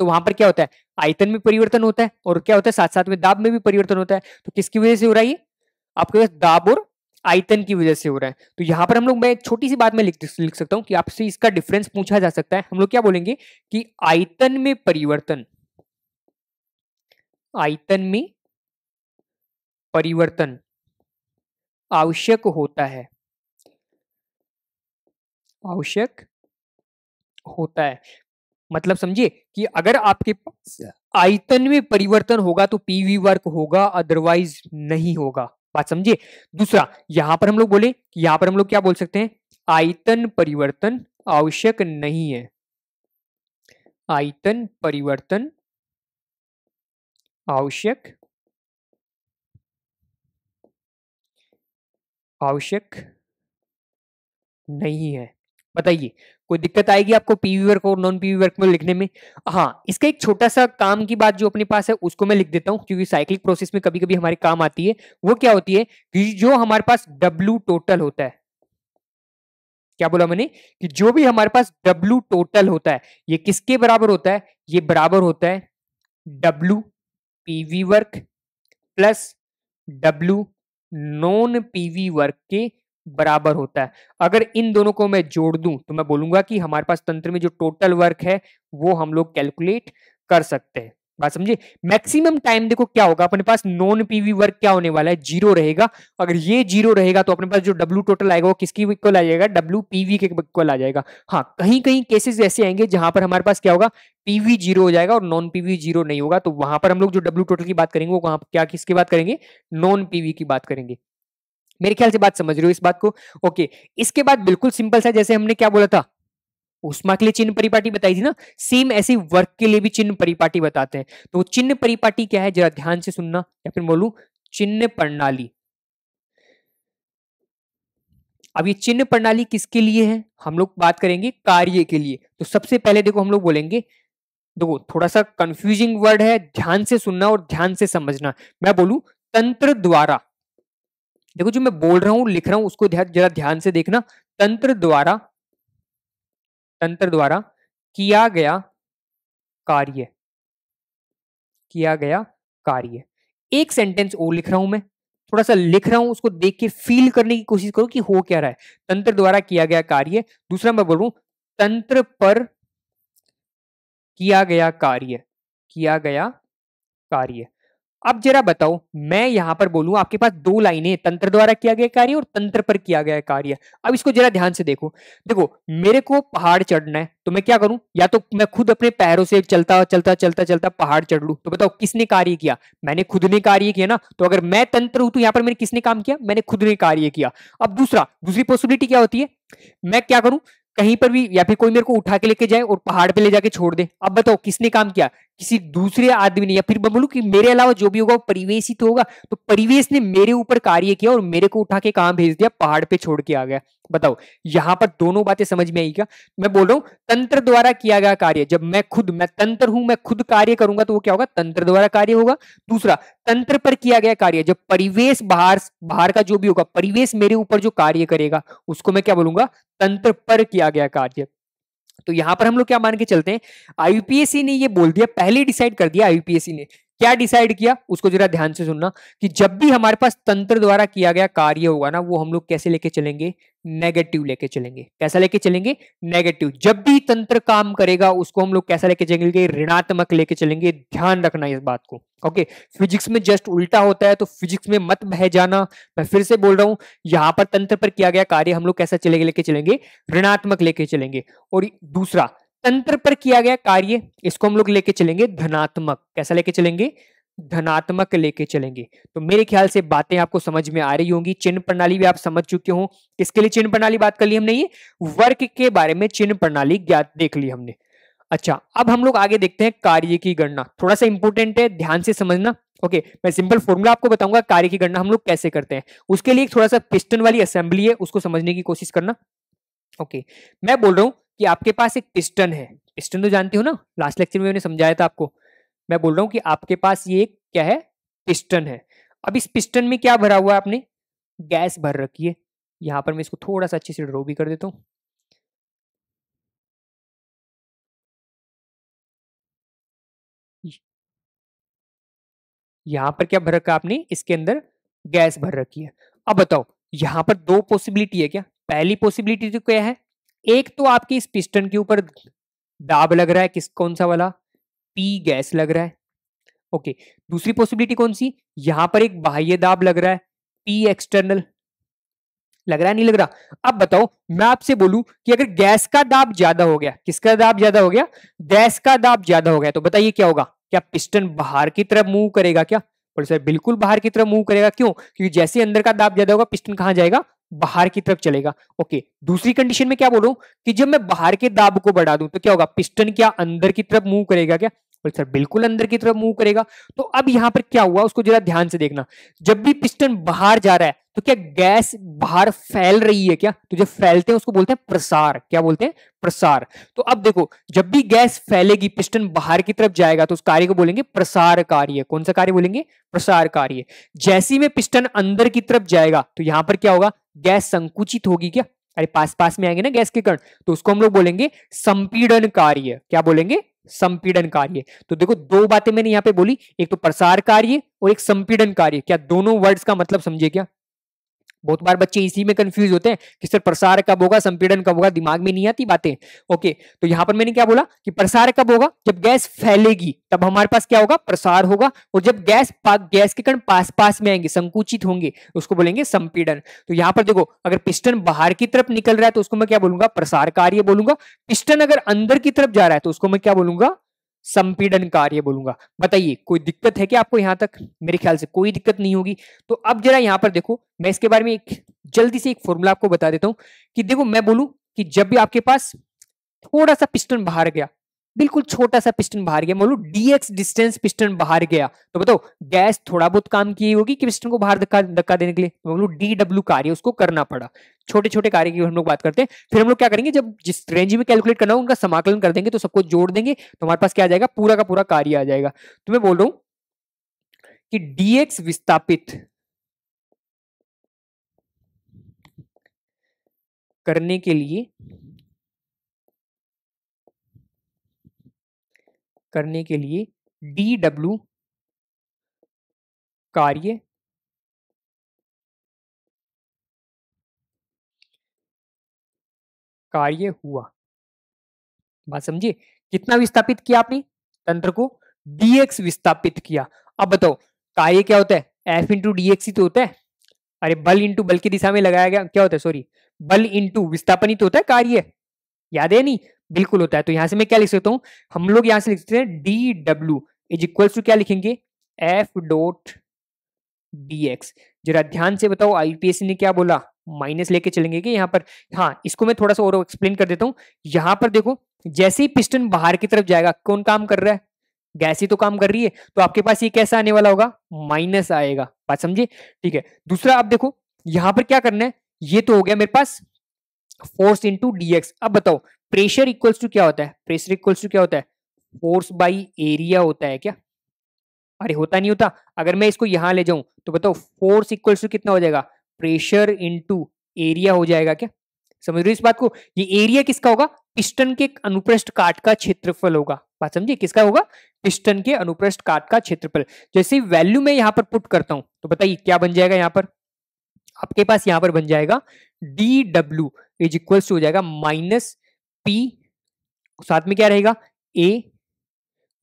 तो वहाँ पर क्या होता है? आयतन में परिवर्तन होता है और क्या होता है? साथ साथ में दाब में भी परिवर्तन होता है। तो किसकी वजह से हो रहा है आपके पास दाब और आयतन की वजह से हो रहा है। तो यहाँ पर हम लोग, मैं एक छोटी सी बात में लिख लिख सकता हूँ कि आपसे इसका डिफरेंस पूछा जा सकता है। हम लोग क्या बोलेंगे कि आयतन में परिवर्तन, आयतन में परिवर्तन आवश्यक होता है। आवश्यक होता है। मतलब समझिए कि अगर आपके पास आयतन में परिवर्तन होगा तो पीवी वर्क होगा अदरवाइज़ नहीं होगा। बात समझिए। दूसरा यहाँ पर हम लोग बोले यहाँ पर हम लोग क्या बोल सकते हैं? आयतन परिवर्तन आवश्यक नहीं है। आयतन परिवर्तन आवश्यक आवश्यक नहीं है। बताइए, कोई दिक्कत आएगी आपको पीवी वर्क और नॉन पीवी वर्क में लिखने में? हाँ इसका एक छोटा सा काम की बात जो अपने पास है, उसको मैं लिख देता हूँ, क्योंकि साइक्लिक प्रोसेस में कभी कभी हमारे काम आती है। वो क्या होती है कि जो हमारे पास डब्लू टोटल होता है, क्या बोला मैंने? कि जो भी हमारे पास डब्लू टोटल होता है, ये किसके बराबर होता है? ये बराबर होता है W PV work plus W non PV work के बराबर होता है। अगर इन दोनों को मैं जोड़ दूँ तो मैं बोलूँगा कि हमारे पास तंत्र में जो टोटल वर्क है, वो हम लोग कैलकुलेट कर सकते हैं। बात समझिए मैक्सिमम टाइम देखो क्या होगा? अपने पास नॉन पीवी वर्क क्या होने वाला है? ज़ीरो रहेगा। अगर ये ज़ीरो रहेगा तो अपने पास जो डब्ल्यू टोटल आएगा, वो किसकी इक्वल आ जाएगा? डब्ल्यू पीवी के इक्वल आ जाएगा। हाँ कहीं कहीं केसेस ऐसे आएँगे, जहाँ पर हमारे पास क्या होगा? पीवी ज़ीरो हो जाएगा और नॉन पीवी ज़ीरो नहीं होगा। तो वहाँ पर हम लोग जो डब्ल्यू टोटल की बात करेंगे, वो वहाँ क्या किसकी बात करेंगे? नॉन पीवी की बात करेंगे। मेरे ख्याल से बात समझ रहे हो इस बात को? ओके, इसके बाद बिल्कुल सिंपल सा, जैसे हमने क्या बोला था? उष्मा के लिए चिन्ह परिपाटी बताई थी ना? सेम ऐसे वर्क के लिए भी चिन्ह परिपाटी बताते हैं। तो चिन्ह परिपाटी क्या है? जरा ध्यान से सुनना या फिर बोलू, चिन्ह प्रणाली। अब ये चिन्ह प्रणाली किसके लिए है? हम लोग बात करेंगे कार्य के लिए। तो सबसे पहले देखो, हम लोग बोलेंगे, देखो, थोड़ा सा कंफ्यूजिंग वर्ड है, ध्यान से सुनना और ध्यान से समझना। मैं बोलू, तंत्र द्वारा। देखो जो मैं बोल रहा हूँ, लिख रहा हूँ, उसको जरा ध्यान से देखना। तंत्र द्वारा तंत्र द्वारा किया गया कार्य। किया गया कार्य। एक सेंटेंस और लिख रहा हूँ मैं। थोड़ा सा लिख रहा हूँ, उसको देख के फील करने की कोशिश करो कि हो क्या रहा है। तंत्र द्वारा किया गया कार्य। दूसरा मैं बोलूँ तंत्र पर किया गया कार्य। किया गया कार्य। अब जरा बताओ, मैं यहाँ पर बोलूँ, आपके पास दो लाइनें, तंत्र द्वारा किया गया कार्य और तंत्र पर किया गया कार्य। अब इसको जरा ध्यान से देखो। देखो, मेरे को पहाड़ चढ़ना है तो मैं क्या करूँ? या तो मैं खुद अपने पैरों से चलता चलता चलता चलता पहाड़ चढ़ लू। तो बताओ, किसने कार्य किया? मैंने खुद ने कार्य किया ना तो अगर मैं तंत्र हूँ तो यहाँ पर मैंने किसने काम किया? मैंने खुद ने कार्य किया। अब दूसरा, दूसरी पॉसिबिलिटी क्या होती है? मैं क्या करूँ? कहीं पर भी, या फिर कोई मेरे को उठा के लेके जाए और पहाड़ पे ले जाके छोड़ दे। अब बताओ, किसने काम किया? किसी दूसरे आदमी ने या फिर मैं बोलूँ कि मेरे अलावा जो भी होगा वो परिवेश ही तो होगा। तो परिवेश ने मेरे ऊपर कार्य किया और मेरे को उठा के कहाँ भेज दिया? पहाड़ पे छोड़ के आ गया। बताओ, यहाँ पर दोनों बातें समझ में आई क्या? मैं बोल रहा हूँ, तंत्र द्वारा किया गया कार्य, जब मैं खुद, मैं तंत्र हूँ, मैं खुद कार्य करूँगा तो वो क्या होगा? तंत्र द्वारा कार्य होगा। दूसरा, तंत्र पर किया गया कार्य, जब परिवेश बाहर बाहर का जो भी होगा, परिवेश मेरे ऊपर जो कार्य करेगा, उसको मैं क्या बोलूँगा? तंत्र पर किया गया कार्य। तो यहाँ पर हम लोग क्या मान के चलते हैं? आईपीएससी ने ये बोल दिया, पहले डिसाइड कर दिया आईपीएससी ने। क्या डिसाइड किया? उसको जरा ध्यान से सुनना कि जब भी हमारे पास तंत्र द्वारा किया गया कार्य होगा ना, वो हम लोग कैसे लेके चलेंगे? नेगेटिव लेके चलेंगे। कैसा लेके चलेंगे? नेगेटिव जब भी तंत्र काम करेगा, उसको हम लोग कैसा लेके चलेंगे? ऋणात्मक लेके चलेंगे। ध्यान रखना इस बात को। ओके फिजिक्स में जस्ट उल्टा होता है तो फिजिक्स में मत बह जाना। मैं फिर से बोल रहा हूँ, यहाँ पर तंत्र पर किया गया कार्य हम लोग कैसा चलेंगे लेके चलेंगे? ऋणात्मक लेके चलेंगे। और दूसरा तंत्र पर किया गया कार्य, इसको हम लोग लेके चलेंगे धनात्मक। कैसा लेके चलेंगे? धनात्मक लेके चलेंगे। तो मेरे ख्याल से बातें आपको समझ में आ रही होंगी। चिन्ह प्रणाली भी आप समझ चुके हो। किसके लिए चिन्ह प्रणाली बात कर ली हमने ये? वर्क के बारे में चिन्ह प्रणाली ज्ञात देख ली हमने। अच्छा अब हम लोग आगे देखते हैं कार्य की गणना। थोड़ा सा इंपॉर्टेंट है, ध्यान से समझना। ओके, मैं सिंपल फॉर्मूला आपको बताऊँगा कार्य की गणना हम लोग कैसे करते हैं। उसके लिए थोड़ा सा पिस्टन वाली असेंबली है, उसको समझने की कोशिश करना। ओके मैं बोल रहा हूँ कि आपके पास एक पिस्टन है। पिस्टन तो जानती हो ना? लास्ट लेक्चर में मैंने समझाया था आपको। मैं बोल रहा हूँ कि आपके पास ये क्या है? पिस्टन है। अब इस पिस्टन में क्या भरा हुआ है आपने? गैस भर रखी है। यहाँ पर मैं इसको थोड़ा सा अच्छे से ड्रो भी कर देता हूँ। यहाँ पर क्या भर रखा आपने? इसके अंदर गैस भर रखी है। अब बताओ, यहाँ पर दो पॉसिबिलिटी है क्या? पहली पॉसिबिलिटी तो क्या है? एक तो आपके इस पिस्टन के ऊपर दाब लग रहा है, किस कौन सा वाला? पी गैस लग रहा है। ओके दूसरी पॉसिबिलिटी कौन सी? यहाँ पर एक बाह्य दाब लग रहा है पी एक्सटर्नल लग रहा है, नहीं लग रहा? अब बताओ, मैं आपसे बोलूँ कि अगर गैस का दाब ज़्यादा हो गया, किसका दाब ज़्यादा हो गया? गैस का दाब ज़्यादा हो गया तो बताइए क्या होगा? क्या पिस्टन बाहर की तरफ़ मूव करेगा क्या? बोले, सर, बिल्कुल बाहर की तरफ़ मूव करेगा क्यों? क्योंकि जैसे अंदर का दाब ज़्यादा होगा पिस्टन कहाँ जाएगा? बाहर की तरफ़ चलेगा। ओके, दूसरी कंडीशन में क्या बोलूँ कि जब मैं बाहर के दाब को बढ़ा दूँ तो क्या होगा? पिस्टन क्या अंदर की तरफ़ मूव करेगा क्या? सर, बिल्कुल अंदर की तरफ़ मूव करेगा। तो अब यहाँ पर क्या हुआ, उसको जरा ध्यान से देखना। जब भी पिस्टन बाहर जा रहा है तो क्या गैस बाहर फैल रही है क्या? तो जब फैलते हैं, उसको बोलते हैं प्रसार। क्या बोलते हैं? प्रसार। तो अब देखो, जब भी गैस फैलेगी, पिस्टन बाहर की तरफ़ जाएगा तो उस कार्य को बोलेंगे प्रसार कार्य। कौन सा कार्य बोलेंगे? प्रसार कार्य। जैसे में पिस्टन अंदर की तरफ़ जाएगा तो यहाँ पर क्या होगा? गैस संकुचित होगी क्या? अरे पास पास में आएँगे ना गैस के कण तो उसको हम लोग बोलेंगे संपीड़न कार्य। क्या बोलेंगे? संपीड़न कार्य। तो देखो, दो बातें मैंने यहाँ पे बोली, एक तो प्रसार कार्य और एक संपीड़न कार्य। क्या दोनों वर्ड्स का मतलब समझे क्या? बहुत बार बच्चे इसी में कंफ्यूज होते हैं कि सर प्रसार कब होगा, संपीड़न कब होगा, दिमाग में नहीं आती बातें। ओके तो यहाँ पर मैंने क्या बोला कि प्रसार कब होगा? जब गैस फैलेगी, तब हमारे पास क्या होगा? प्रसार होगा और जब गैस गैस के कण पास पास में आएँगे, संकुचित होंगे, उसको बोलेंगे संपीड़न। तो यहाँ पर देखो, अगर पिस्टन बाहर की तरफ़ निकल रहा है तो उसको मैं क्या बोलूँगा? प्रसार कार्य बोलूँगा। पिस्टन अगर अंदर की तरफ़ जा रहा है तो उसको मैं क्या बोलूँगा? संपीड़न कार्य बोलूँगा। बताइए, कोई दिक्कत है क्या आपको यहाँ तक? मेरे ख्याल से कोई दिक्कत नहीं होगी। तो अब जरा यहाँ पर देखो, मैं इसके बारे में एक जल्दी से एक फॉर्मूला आपको बता देता हूँ कि देखो, मैं बोलूँ कि जब भी आपके पास थोड़ा सा पिस्टन बाहर गया बिल्कुल छोटा सा पिस्टन बाहर गया। बोलू डीएक्स डिस्टेंस पिस्टन बाहर गया। तो बताओ गैस थोड़ा बहुत काम की होगी कि पिस्टन को बाहर धक्का धक्का देने के लिए? तो बोलू डी डब्ल्यू कार्य उसको करना पड़ा। छोटे छोटे कार्य की हम लोग बात करते हैं। फिर हम लोग क्या करेंगे? जब जिस रेंज में कैलकुलेट करना हो उनका समाकलन कर देंगे तो सबको जोड़ देंगे तो हमारे पास क्या आ जाएगा? पूरा का पूरा कार्य आ जाएगा। तो मैं बोल रहा हूँ कि डीएक्स विस्थापित करने के लिए करने के लिए डी डब्ल्यू कार्य कार्य हुआ। बात समझिए कितना विस्थापित किया आपने? तंत्र को डीएक्स विस्थापित किया। अब बताओ, कार्य क्या होता है? एफ़ इंटू डीएक्स ही तो होता है। अरे, बल इंटू बल की दिशा में लगाया गया, क्या होता है? सॉरी बल इंटू विस्थापन ही तो होता है कार्य। याद है नहीं? बिल्कुल होता है। तो यहाँ से मैं क्या लिख सकता हूँ? हम लोग यहाँ से लिख सकते हैं D W is equal to क्या लिखेंगे? एफ़ डॉट डी एक्स जरा ध्यान से बताओ आईपीएससी ने क्या बोला? माइनस लेके चलेंगे कि यहाँ पर? हाँ इसको मैं थोड़ा सा और एक्सप्लेन कर देता हूँ। यहाँ पर देखो, जैसे ही पिस्टन बाहर की तरफ़ जाएगा, कौन काम कर रहा है? गैस ही तो काम कर रही है। तो आपके पास ये कैसा आने वाला होगा? माइनस आएगा। बात समझिए ठीक है। दूसरा आप देखो, यहाँ पर क्या करना है? ये तो हो गया मेरे पास फोर्स इंटू डीएक्स अब बताओ प्रेशर इक्वल्स टू क्या होता है? प्रेशर इक्वल्स टू क्या होता है? फोर्स बाई एरिया होता है क्या? अरे, होता नहीं होता। अगर मैं इसको यहाँ ले जाऊँ तो बताओ, फोर्स इक्वल्स टू कितना हो जाएगा? प्रेशर इंटू एरिया हो जाएगा क्या? समझ रहे इस बात को? ये एरिया किसका होगा? पिस्टन के अनुप्रस्थ काट का क्षेत्रफल होगा। बात समझिए किसका होगा? पिस्टन के अनुप्रस्थ काट का क्षेत्रफल। जैसे वैल्यू मैं यहाँ पर पुट करता हूँ तो बताइए, क्या बन जाएगा यहाँ पर? आपके पास यहाँ पर बन जाएगा D W is equals to हो जाएगा माइनस पी साथ में क्या रहेगा? ए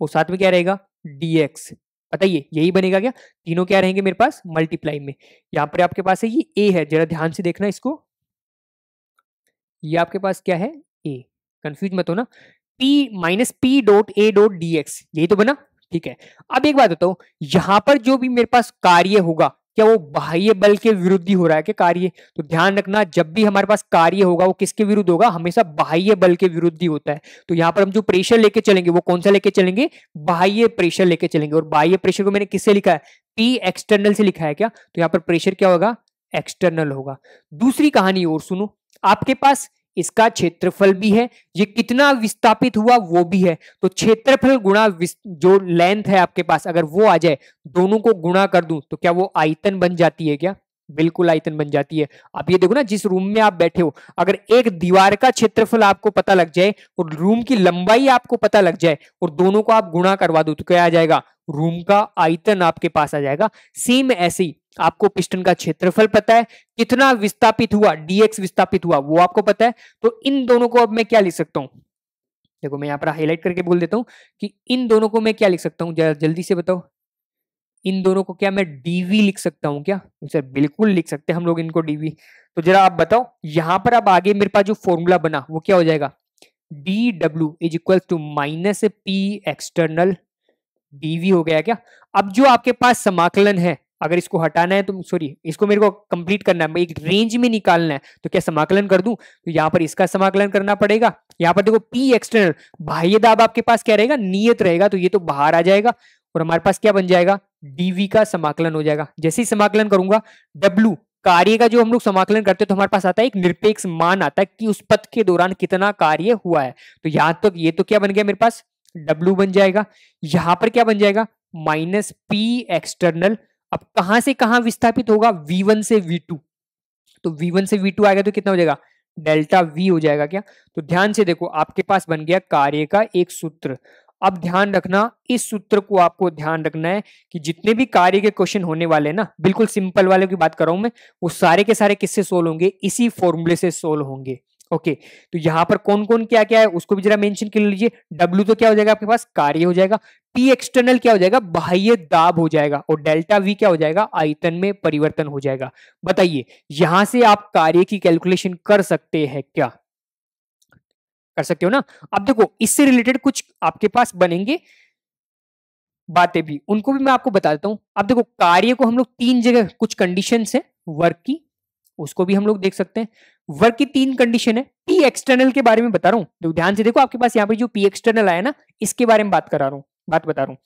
और साथ में क्या रहेगा? डीएक्स बताइए, यही बनेगा क्या? तीनों क्या रहेंगे मेरे पास? मल्टीप्लाई में। यहाँ पर आपके पास है, ये ए है, जरा ध्यान से देखना इसको। ये आपके पास क्या है? ए कंफ्यूज मत हो ना P minus P dot A dot D X यही तो बना? ठीक है। अब एक बात बताओ, यहाँ पर जो भी मेरे पास कार्य होगा क्या वो बाह्य बल के विरुद्ध ही हो रहा है क्या कार्य? तो ध्यान रखना, जब भी हमारे पास कार्य होगा, वो किसके विरुद्ध होगा? हमेशा बाह्य बल के विरुद्ध ही होता है। तो यहाँ पर हम जो प्रेशर लेके चलेंगे, वो कौन सा लेके चलेंगे? बाह्य प्रेशर लेके चलेंगे। और बाह्य प्रेशर को मैंने किससे लिखा है? पी एक्सटर्नल से लिखा है क्या? तो यहाँ पर प्रेशर क्या होगा? एक्सटर्नल होगा। दूसरी कहानी और सुनो। आपके पास इसका क्षेत्रफल भी है, ये कितना विस्थापित हुआ वो भी है। तो क्षेत्रफल गुणा जो लेंथ है आपके पास, अगर वो आ जाए, दोनों को गुणा कर दूँ तो क्या वो आयतन बन जाती है क्या? बिल्कुल आयतन बन जाती है। आप ये देखो ना, जिस रूम में आप बैठे हो, अगर एक दीवार का क्षेत्रफल आपको पता लग जाए और रूम की लंबाई आपको पता लग जाए और दोनों को आप गुणा करवा दो तो क्या आ जाएगा? रूम का आयतन आपके पास आ जाएगा। सेम ऐसे ही, आपको पिस्टन का क्षेत्रफल पता है, कितना विस्थापित हुआ डीएक्स विस्थापित हुआ, वो आपको पता है। तो इन दोनों को अब मैं क्या लिख सकता हूँ? देखो, मैं यहाँ पर हाईलाइट करके बोल देता हूँ कि इन दोनों को मैं क्या लिख सकता हूँ? जल्दी से बताओ। इन दोनों को क्या मैं डीवी लिख सकता हूँ क्या? सर, बिल्कुल लिख सकते हैं हम लोग इनको डीवी तो जरा आप बताओ, यहाँ पर अब आगे मेरे पास जो फॉर्मूला बना, वो क्या हो जाएगा? D W is equal to minus P external DV हो गया क्या? अब जो आपके पास समाकलन है, अगर इसको हटाना है तो सॉरी इसको मेरे को कंप्लीट करना है, एक रेंज में निकालना है तो क्या समाकलन कर दूँ? तो यहाँ पर इसका समाकलन करना पड़ेगा। यहाँ पर देखो पी एक्सटर्नल बाह्य दाब आपके पास क्या रहेगा? नियत रहेगा तो ये तो बाहर आ जाएगा और हमारे पास क्या बन जाएगा? डीवी का समाकलन हो जाएगा। जैसे ही समाकलन करूँगा डब्ल्यू कार्य का जो हम लोग समाकलन करते हैं तो हमारे पास आता है एक निरपेक्ष मान आता है कि उस पथ के दौरान कितना कार्य हुआ है। तो यहाँ तक तो ये तो क्या बन गया मेरे पास? डब्ल्यू बन जाएगा। यहाँ पर क्या बन जाएगा? माइनस पी एक्सटर्नल अब कहाँ से कहाँ विस्थापित होगा? V1 से V2 तो V1 से V2 आएगा तो कितना हो जाएगा? डेल्टा V हो जाएगा क्या? तो ध्यान से देखो, आपके पास बन गया कार्य का एक सूत्र। अब ध्यान रखना, इस सूत्र को आपको ध्यान रखना है कि जितने भी कार्य के क्वेश्चन होने वाले ना, बिल्कुल सिंपल वाले की बात कर रहा हूँ मैं, वो सारे के सारे किससे सोल्व होंगे? इसी फॉर्मूले से सोल्व होंगे। ओके तो यहाँ पर कौन कौन क्या क्या है, उसको भी जरा मेंशन कर लीजिए। डब्ल्यू तो क्या हो जाएगा आपके पास? कार्य हो जाएगा। पी एक्सटर्नल क्या हो जाएगा? बाह्य दाब हो जाएगा और डेल्टा वी क्या हो जाएगा? आयतन में परिवर्तन हो जाएगा। बताइए, यहाँ से आप कार्य की कैलकुलेशन कर सकते हैं क्या? कर सकते हो ना? अब देखो, इससे रिलेटेड कुछ आपके पास बनेंगे बातें भी। उनको भी मैं आपको बता देता हूँ। अब देखो, कार्य को हम लोग तीन जगह, कुछ कंडीशन है वर्क की उसको भी हम लोग देख सकते हैं। वर्क की तीन कंडीशन है पी एक्सटर्नल के बारे में बता रहा हूँ। तो ध्यान से देखो, आपके पास यहाँ पे जो पी एक्सटर्नल आया ना, इसके बारे में बात करा रहा हूँ, बात बता रहा हूँ।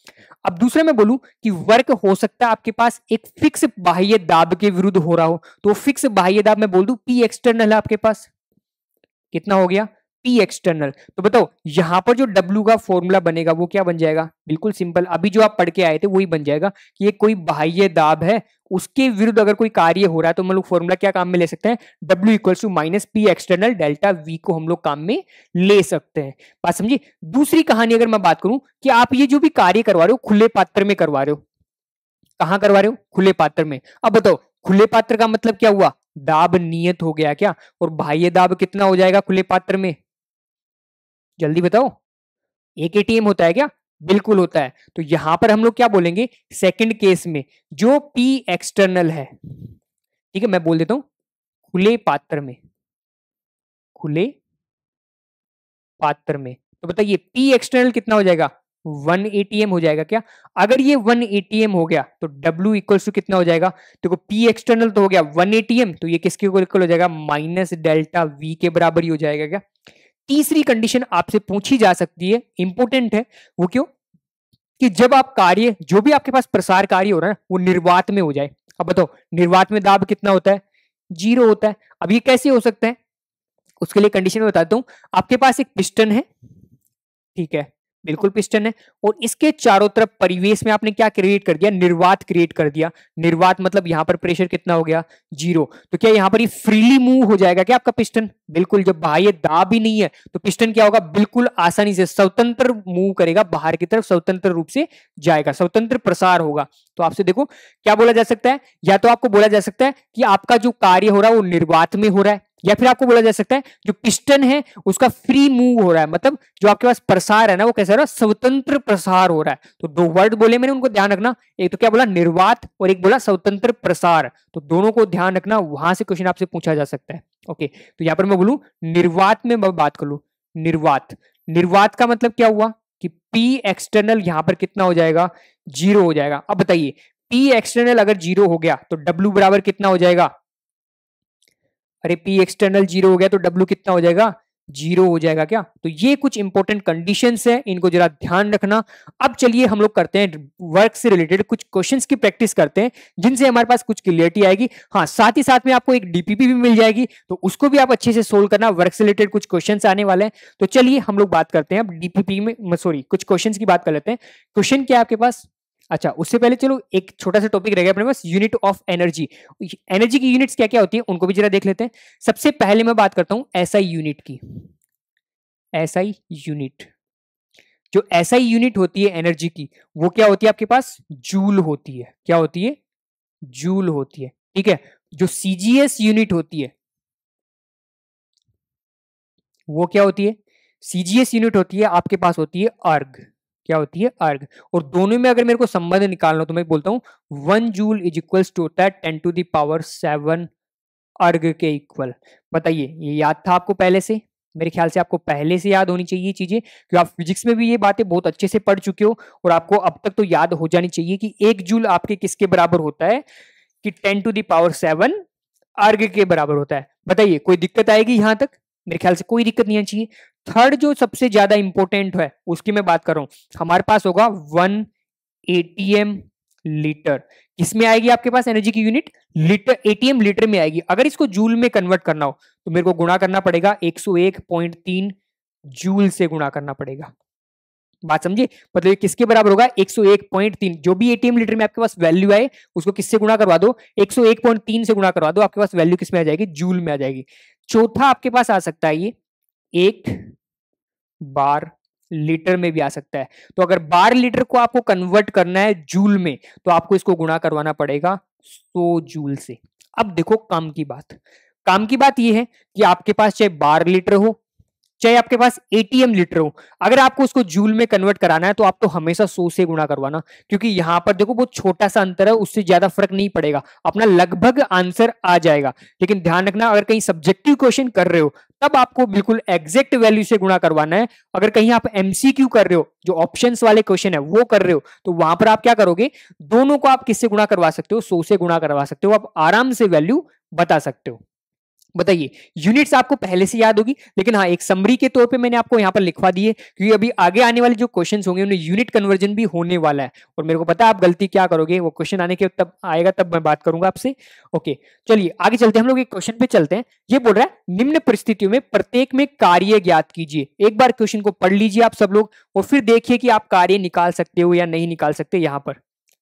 अब दूसरा मैं बोलूँ कि वर्क हो सकता है आपके पास एक फिक्स बाह्य दाब के विरुद्ध हो रहा हो। तो फिक्स बाह्य दाब मैं बोल दू पी एक्सटर्नल है आपके पास। कितना हो गया? पी एक्सटर्नल तो बताओ, यहाँ पर जो डब्ल्यू का फॉर्मूला बनेगा, वो क्या बन जाएगा? बिल्कुल सिंपल अभी जो आप पढ़ के आए थे, वही बन जाएगा कि ये कोई बाह्य दाब है, उसके विरुद्ध अगर कोई कार्य हो रहा है तो हम लोग फॉर्मूला क्या काम में ले सकते हैं? W equals to minus P external delta V को हम लोग काम में ले सकते हैं। बात समझिए दूसरी कहानी अगर मैं बात करूँ कि आप ये जो भी कार्य करवा रहे हो, खुले पात्र में करवा रहे हो। कहाँ करवा रहे हो? खुले पात्र में। अब बताओ, खुले पात्र का मतलब क्या हुआ? दाब नियत हो गया क्या? और बाह्य दाब कितना हो जाएगा खुले पात्र में? जल्दी बताओ। एक एटीएम होता है क्या? बिल्कुल होता है। तो यहाँ पर हम लोग क्या बोलेंगे? सेकंड केस में, जो पी एक्सटर्नल है। ठीक है, मैं बोल देता हूँ। खुले पात्र में। खुले पात्र में। तो बताइए पी एक्सटर्नल कितना हो जाएगा? वन एटीएम हो जाएगा क्या? अगर ये वन एटीएम हो गया तो डब्ल्यू इक्वल टू कितना हो जाएगा? देखो पी एक्सटर्नल तो हो गया वन एटीएम तो ये किसके इक्वल हो जाएगा? माइनस डेल्टा वी के बराबर ही हो जाएगा क्या? तीसरी कंडीशन आपसे पूछी जा सकती है इंपोर्टेंट है, वो क्यों? कि जब आप कार्य, जो भी आपके पास प्रसार कार्य हो रहा है वो निर्वात में हो जाए। अब बताओ, निर्वात में दाब कितना होता है? ज़ीरो होता है। अब ये कैसे हो सकता है? उसके लिए कंडीशन में बताता हूँ। आपके पास एक पिस्टन है, ठीक है? बिल्कुल पिस्टन है। और इसके चारों तरफ़ परिवेश में आपने क्या क्रिएट कर दिया? निर्वात क्रिएट कर दिया। निर्वात मतलब यहाँ पर प्रेशर कितना हो गया? ज़ीरो तो क्या यहाँ पर ये फ्रीली मूव हो जाएगा क्या आपका पिस्टन? बिल्कुल, जब बाह्य दाब ही नहीं है तो पिस्टन क्या होगा? बिल्कुल आसानी से स्वतंत्र मूव करेगा, बाहर की तरफ़ स्वतंत्र रूप से जाएगा, स्वतंत्र प्रसार होगा। तो आपसे देखो, क्या बोला जा सकता है? या तो आपको बोला जा सकता है कि आपका जो कार्य हो रहा है, वो निर्वात में हो रहा है। या फिर आपको बोला जा सकता है, जो पिस्टन है, उसका फ्री मूव हो रहा है। मतलब जो आपके पास प्रसार है ना, वो कैसा हो रहा है, स्वतंत्र प्रसार हो रहा है। तो दो वर्ड बोले मैंने, उनको ध्यान रखना। एक तो क्या बोला, निर्वात, और एक बोला, स्वतंत्र प्रसार। तो दोनों को ध्यान रखना, वहाँ से क्वेश्चन आपसे पूछा जा सकता है। ओके तो यहाँ पर मैं बोलू, निर्वात में बात कर लू। निर्वात। निर्वात का मतलब क्या हुआ? कि पी एक्सटर्नल यहाँ पर कितना हो जाएगा? ज़ीरो हो जाएगा। अब बताइए पी एक्सटर्नल अगर ज़ीरो हो गया तो डब्ल्यू बराबर कितना हो जाएगा? अरे P एक्सटर्नल ज़ीरो हो गया तो W कितना हो जाएगा? ज़ीरो हो जाएगा क्या? तो ये कुछ इंपॉर्टेंट कंडीशंस है, इनको जरा ध्यान रखना। अब चलिए हम लोग करते हैं वर्क से रिलेटेड कुछ क्वेश्चंस की प्रैक्टिस करते हैं, जिनसे हमारे पास कुछ क्लियरिटी आएगी। हाँ साथ ही साथ में आपको एक डीपीपी भी मिल जाएगी तो उसको भी आप अच्छे से सोल्व करना। वर्क से रिलेटेड कुछ क्वेश्चन आने वाले हैं। तो चलिए हम लोग बात करते हैं। अब डीपीपी में सॉरी कुछ क्वेश्चन की बात कर लेते हैं। क्वेश्चन क्या आपके पास? अच्छा उससे पहले चलो एक छोटा सा टॉपिक रह गया अपने पास यूनिट ऑफ़ एनर्जी एनर्जी की यूनिट्स क्या क्या होती है, उनको भी जरा देख लेते हैं। सबसे पहले मैं बात करता हूँ एसआई यूनिट की। एसआई यूनिट जो एसआई यूनिट होती है एनर्जी की, वो क्या होती है आपके पास? जूल होती है। क्या होती है? जूल होती है। ठीक है? जो सीजीएस यूनिट होती है, वो क्या होती है? सीजीएस यूनिट होती है, आपके पास होती है अर्ग। क्या होती है? अर्घ। और दोनों में अगर मेरे को संबंध निकालना हो तो मैं बोलता हूँ, one joule is equals to होता है टेन टू दावर सेवन अर्ग के इक्वल। बताइए, ये याद था आपको पहले से? मेरे ख्याल से आपको पहले से याद होनी चाहिए चीज़ें क्योंकि आप फिजिक्स में भी ये बातें बहुत अच्छे से पढ़ चुके हो, और आपको अब तक तो याद हो जानी चाहिए कि एक जूल आपके किसके बराबर होता है? कि टेन टू दावर सेवन अर्ग के बराबर होता है। बताइए, कोई दिक्कत आएगी यहाँ तक? मेरे ख्याल से कोई दिक्कत नहीं आनी चाहिए। थर्ड जो सबसे ज़्यादा इंपॉर्टेंट है, उसकी मैं बात कर रहा हूँ। हमारे पास होगा वन एटीएम लीटर किसमें आएगी आपके पास एनर्जी की यूनिट लीटर एटीएम लीटर में आएगी। अगर इसको जूल में कन्वर्ट करना हो तो मेरे को गुणा करना पड़ेगा 101.3 जूल से गुणा करना पड़ेगा। बात समझिए मतलब किसके बराबर होगा? 101.3 जो भी एटीएम लीटर में आपके पास वैल्यू आए, उसको किससे गुणा करवा दो? 101.3 से गुणा करवा दो। आपके पास वैल्यू किसमें आ जाएगी? जूल में आ जाएगी। चौथा आपके पास आ सकता है ये एक बार लीटर में भी आ सकता है। तो अगर बार लीटर को आपको कन्वर्ट करना है जूल में तो आपको इसको गुणा करवाना पड़ेगा सो जूल से। अब देखो काम की बात। काम की बात यह है कि आपके पास चाहे बार लीटर हो चाहे आपके पास एटीएम लीटर हो, अगर आपको उसको जूल में कन्वर्ट कराना है तो आप तो हमेशा सौ से गुणा करवाना, क्योंकि यहाँ पर देखो बहुत छोटा सा अंतर है, उससे ज़्यादा फ़र्क नहीं पड़ेगा, अपना लगभग आंसर आ जाएगा। लेकिन ध्यान रखना, अगर कहीं सब्जेक्टिव क्वेश्चन कर रहे हो, तब आपको बिल्कुल एग्जैक्ट वैल्यू से गुणा करवाना है। अगर कहीं आप एमसीक्यू कर रहे हो, जो ऑप्शन वाले क्वेश्चन है, वो कर रहे हो तो वहाँ पर आप क्या करोगे, दोनों को आप किससे गुणा करवा सकते हो, सौ से गुणा करवा सकते हो, आप आराम से वैल्यू बता सकते हो। बताइए यूनिट्स आपको पहले से याद होगी, लेकिन हाँ एक समरी के तौर पे मैंने आपको यहाँ पर लिखवा दी है, क्योंकि अभी आगे आने वाले जो क्वेश्चंस होंगे उन्हें यूनिट कन्वर्जन भी होने वाला है। और मेरे को पता है आप गलती क्या करोगे, वो क्वेश्चन आने के तब आएगा, तब मैं बात करूँगा आपसे। ओके चलिए, आगे चलते हैं, हम लोग एक क्वेश्चन पे चलते हैं। ये बोल रहा है, निम्न परिस्थितियों में प्रत्येक में कार्य ज्ञात कीजिए। एक बार क्वेश्चन को पढ़ लीजिए आप सब लोग, और फिर देखिए कि आप कार्य निकाल सकते हो या नहीं निकाल सकते यहाँ पर।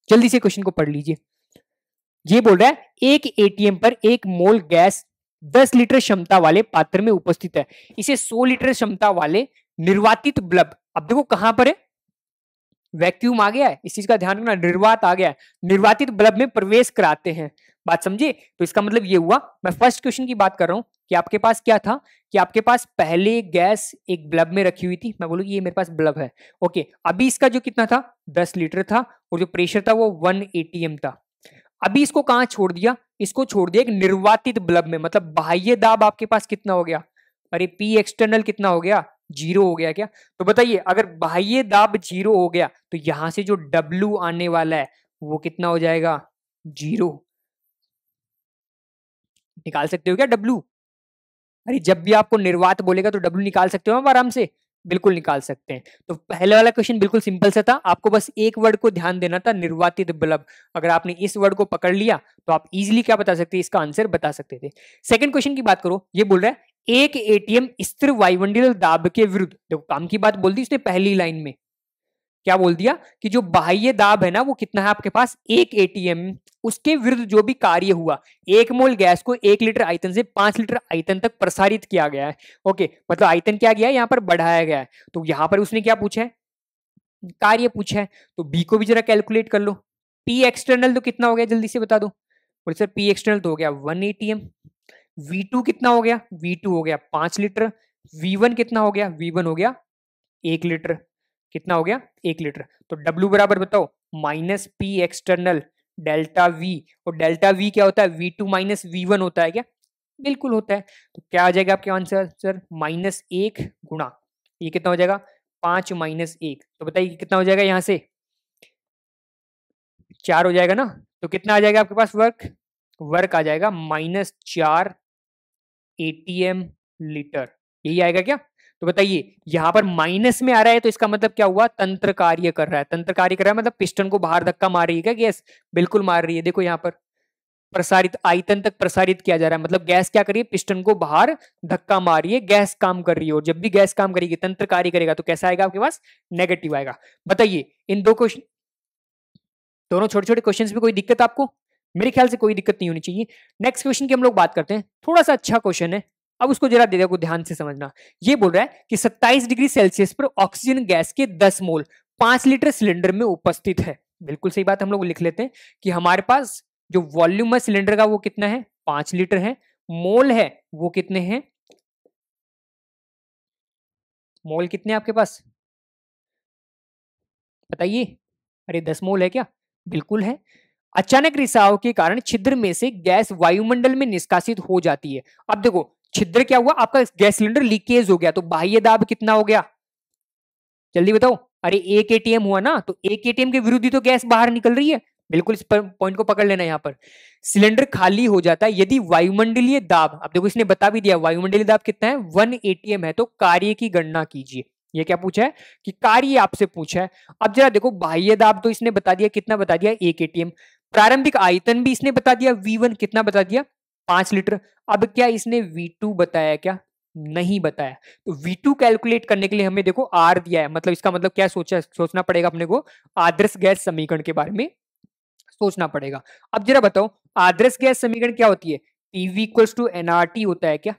जल्दी से क्वेश्चन को पढ़ लीजिए। ये बोल रहा है, एक एटीएम पर एक मोल गैस दस लीटर क्षमता वाले पात्र में उपस्थित है। इसे सौ लीटर क्षमता वाले निर्वातित बल्ब। अब देखो कहाँ पर है? वैक्यूम आ गया है। इस चीज़ का ध्यान रखना, निर्वात आ गया है। निर्वातित बल्ब में प्रवेश कराते हैं। बात समझे? तो इसका मतलब ये हुआ, मैं फ़र्स्ट क्वेश्चन की बात कर रहा हूँ, कि आपके पास क्या था? कि आपके पास पहले गैस एक ब्लब में रखी हुई थी। मैं बोलूँ ये मेरे पास ब्लब है। ओके, अभी इसका जो कितना था? दस लीटर था, और जो प्रेशर था वो वन एटीएम था। अभी इसको कहाँ छोड़ दिया? इसको छोड़ दिया एक निर्वातित बल्ब में। मतलब बाह्य दाब आपके पास कितना हो गया? अरे पी एक्सटर्नल कितना हो गया? ज़ीरो हो गया क्या? तो बताइए, अगर बाह्य दाब ज़ीरो हो गया तो यहाँ से जो डब्लू आने वाला है, वो कितना हो जाएगा? ज़ीरो निकाल सकते हो क्या डब्लू अरे, जब भी आपको निर्वात बोलेगा तो डब्लू निकाल सकते हो आप आराम से। बिल्कुल निकाल सकते हैं। तो पहले वाला क्वेश्चन बिल्कुल सिंपल सा था। आपको बस एक वर्ड को ध्यान देना था, निर्वातित बल्ब अगर आपने इस वर्ड को पकड़ लिया तो आप इजिली क्या बता सकते इसका आंसर बता सकते थे। सेकंड क्वेश्चन की बात करो, ये बोल रहा है, एक एटीएम स्थिर वायुमंडल दाब के विरुद्ध। देखो, काम की बात बोल दी उसने पहली लाइन में। क्या बोल दिया कि जो बाह्य दाब है ना, वो कितना है आपके पास? एक एटीएम उसके विरुद्ध जो भी कार्य हुआ, एक मोल गैस को एक लीटर आयतन से पाँच लीटर आयतन तक प्रसारित किया गया है। ओके मतलब आयतन क्या गया यहाँ पर बढ़ाया गया है। तो यहाँ पर उसने क्या पूछा है? कार्य पूछा है। तो बी को भी जरा कैलकुलेट कर लो। पी एक्सटर्नल तो कितना हो गया? जल्दी से बता दो। बोले, सर पी एक्सटर्नल तो हो गया वन एटीएम वी टू कितना हो गया? वी टू हो गया पाँच लीटर। वी वन कितना हो गया? वी वन हो गया एक लीटर। कितना हो गया? एक लीटर। तो W बराबर बताओ, minus P external delta V और डेल्टा वी क्या होता है? वी टू माइनस वी होता है क्या? बिल्कुल होता है। तो क्या आ जाएगा आपके आंसर, सर? माइनस एक गुणा, ये कितना हो जाएगा? पाँच माइनस एक। तो बताइए कितना हो जाएगा यहाँ से? चार हो जाएगा ना? तो कितना आ जाएगा आपके पास वर्क वर्क आ जाएगा माइनस चार एटीएम लीटर। यही आएगा क्या? तो बताइए, यहाँ पर माइनस में आ रहा है तो इसका मतलब क्या हुआ? तंत्र कार्य कर रहा है। तंत्र कार्य कर रहा है मतलब पिस्टन को बाहर धक्का मार रही है क्या? गैस बिल्कुल मार रही है। देखो यहाँ पर प्रसारित, आयतन तक प्रसारित किया जा रहा है। मतलब गैस क्या करिए? पिस्टन को बाहर धक्का मार रही है। गैस काम कर रही है और जब भी गैस काम करेगी, तंत्र कार्य करेगा तो कैसा आएगा? आपके पास नेगेटिव आएगा। बताइए, इन दो क्वेश्चन दोनों छोटे छोटे क्वेश्चन में कोई दिक्कत आपको? मेरे ख्याल से कोई दिक्कत नहीं होनी चाहिए। नेक्स्ट क्वेश्चन की हम लोग बात करते हैं। थोड़ा सा अच्छा क्वेश्चन है। अब उसको जरा दे को ध्यान से समझना। ये बोल रहा है कि 27 डिग्री सेल्सियस पर ऑक्सीजन गैस के 10 मोल 5 लीटर सिलेंडर में उपस्थित है। बिल्कुल सही बात हम लोग लिख लेते हैं कि हमारे पास जो वॉल्यूम है सिलेंडर का वो कितना है? पाँच लीटर है। मोल है, वो कितने हैं? मोल कितने आपके पास? बताइए। अरे, दस मोल है क्या? बिल्कुल है। अचानक रिसाव के कारण छिद्र में से गैस वायुमंडल में निष्कासित हो जाती है। अब देखो छिद्र क्या हुआ? आपका गैस सिलेंडर लीकेज हो गया तो बाह्य दाब कितना हो गया? जल्दी बताओ। अरे एक एटीएम हुआ ना तो एक एटीएम के विरुद्ध तो गैस बाहर निकल रही है। बिल्कुल इस पॉइंट को पकड़ लेना यहाँ पर। सिलेंडर खाली हो जाता है यदि वायुमंडलीय दाब, अब देखो इसने बता भी दिया, वायुमंडलीय दाब कितना है? वन एटीएम है तो कार्य की गणना कीजिए। ये क्या पूछा है? कि कार्य आपसे पूछा है। अब जरा देखो, बाह्य दाब तो इसने बता दिया, कितना बता दिया? एक एटीएम प्रारंभिक आयतन भी इसने बता दिया वी वन कितना बता दिया? पाँच लीटर। अब क्या इसने वी टू बताया क्या? नहीं बताया। तो V2 कैलकुलेट करने के लिए हमें देखो R दिया है। मतलब इसका मतलब क्या सोचा, सोचना पड़ेगा अपने को? आदर्श गैस समीकरण के बारे में सोचना पड़ेगा। अब जरा बताओ, आदर्श गैस समीकरण क्या होती है? पीवी इक्वल्स टू एनआरटी होता है क्या?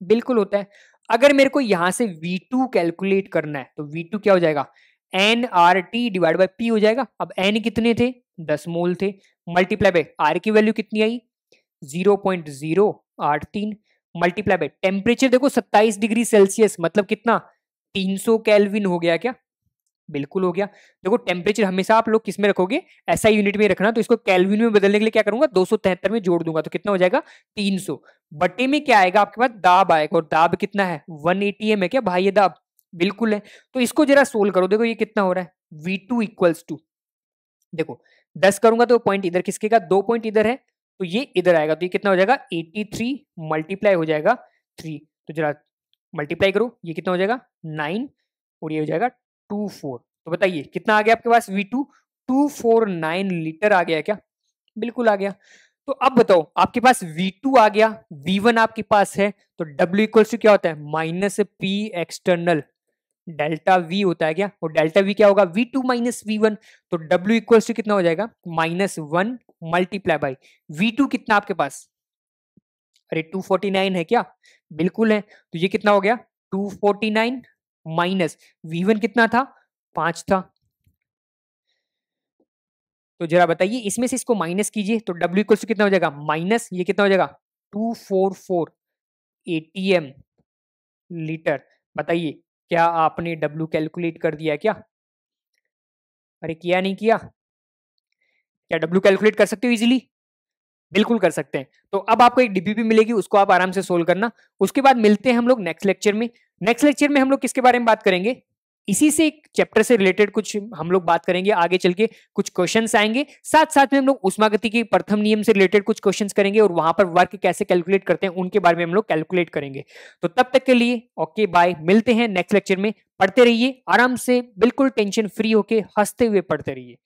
बिल्कुल होता है। अगर मेरे को यहाँ से V2 कैलकुलेट करना है तो V2 क्या हो जाएगा? N R T divide by P हो जाएगा। अब एन कितने थे? दस मोल थे। मल्टीप्लाई बाय आर की वैल्यू कितनी आई? ज़ीरो पॉइंट ज़ीरो आठ तीन मल्टीप्लाई बाय टेम्परेचर देखो सत्ताईस डिग्री सेल्सियस मतलब कितना? तीन सौ कैलविन हो गया क्या? बिल्कुल हो गया। देखो टेम्परेचर हमेशा आप लोग किसमें रखोगे? ऐसा यूनिट में रखना तो इसको कैलविन में बदलने के लिए क्या करूँगा? दो में जोड़ दूँगा तो कितना हो जाएगा? 300 बटे में क्या आएगा आपके पास? दाब आएगा, और दाब कितना है? 180 एटीएम है क्या भाई ये दाब? बिल्कुल है। तो इसको जरा सोल्व करो, देखो ये कितना हो रहा है? वी टू इक्वल्स टू देखो, दस करूँगा तो पॉइंट इधर किसके का? दो पॉइंट इधर है। तो ये इधर आएगा तो ये कितना हो जाएगा? एटी थ्री मल्टीप्लाई हो जाएगा थ्री तो जरा मल्टीप्लाई करो, ये कितना हो जाएगा? नाइन और ये हो जाएगा टू फोर तो बताइए, कितना आ गया आपके पास? V two two four nine litre आ गया क्या? बिल्कुल आ गया। तो अब बताओ, आपके पास V2 आ गया V1 आपके पास है तो W इक्वल्स टू क्या होता है? Minus P external delta V होता है क्या? और डेल्टा V क्या होगा? V2 टू माइनस वी तो W इक्वल्स टू कितना हो जाएगा? Minus one multiply by V2 कितना आपके पास? अरे 249 है क्या? बिल्कुल है। तो ये कितना हो गया? 249 माइनस वी कितना था? पाँच था। तो जरा बताइए, इसमें से इसको माइनस कीजिए तो डब्ल्यू इक्वल टू कितना हो जाएगा? माइनस ये कितना हो जाएगा? Two four four ATM litre बताइए, क्या आपने डब्ल्यू कैलकुलेट कर दिया क्या? अरे, किया नहीं किया? क्या डब्ल्यू कैलकुलेट कर सकते हो इजीली बिल्कुल कर सकते हैं। तो अब आपको एक डीपीपी मिलेगी, उसको आप आराम से सोल्व करना। उसके बाद मिलते हैं हम लोग नेक्स्ट लेक्चर में। नेक्स्ट लेक्चर में हम लोग किसके बारे में बात करेंगे? इसी से एक चैप्टर से रिलेटेड कुछ हम लोग बात करेंगे, आगे चल के कुछ क्वेश्चंस आएँगे। साथ साथ में हम लोग उष्मागति के प्रथम नियम से रिलेटेड कुछ क्वेश्चंस करेंगे और वहाँ पर वर्क कैसे कैलकुलेट करते हैं, उनके बारे में हम लोग कैलकुलेट करेंगे। तो तब तक के लिए ओके बाय मिलते हैं नेक्स्ट लेक्चर में। पढ़ते रहिए, आराम से, बिल्कुल टेंशन फ्री होके हँसते हुए पढ़ते रहिए।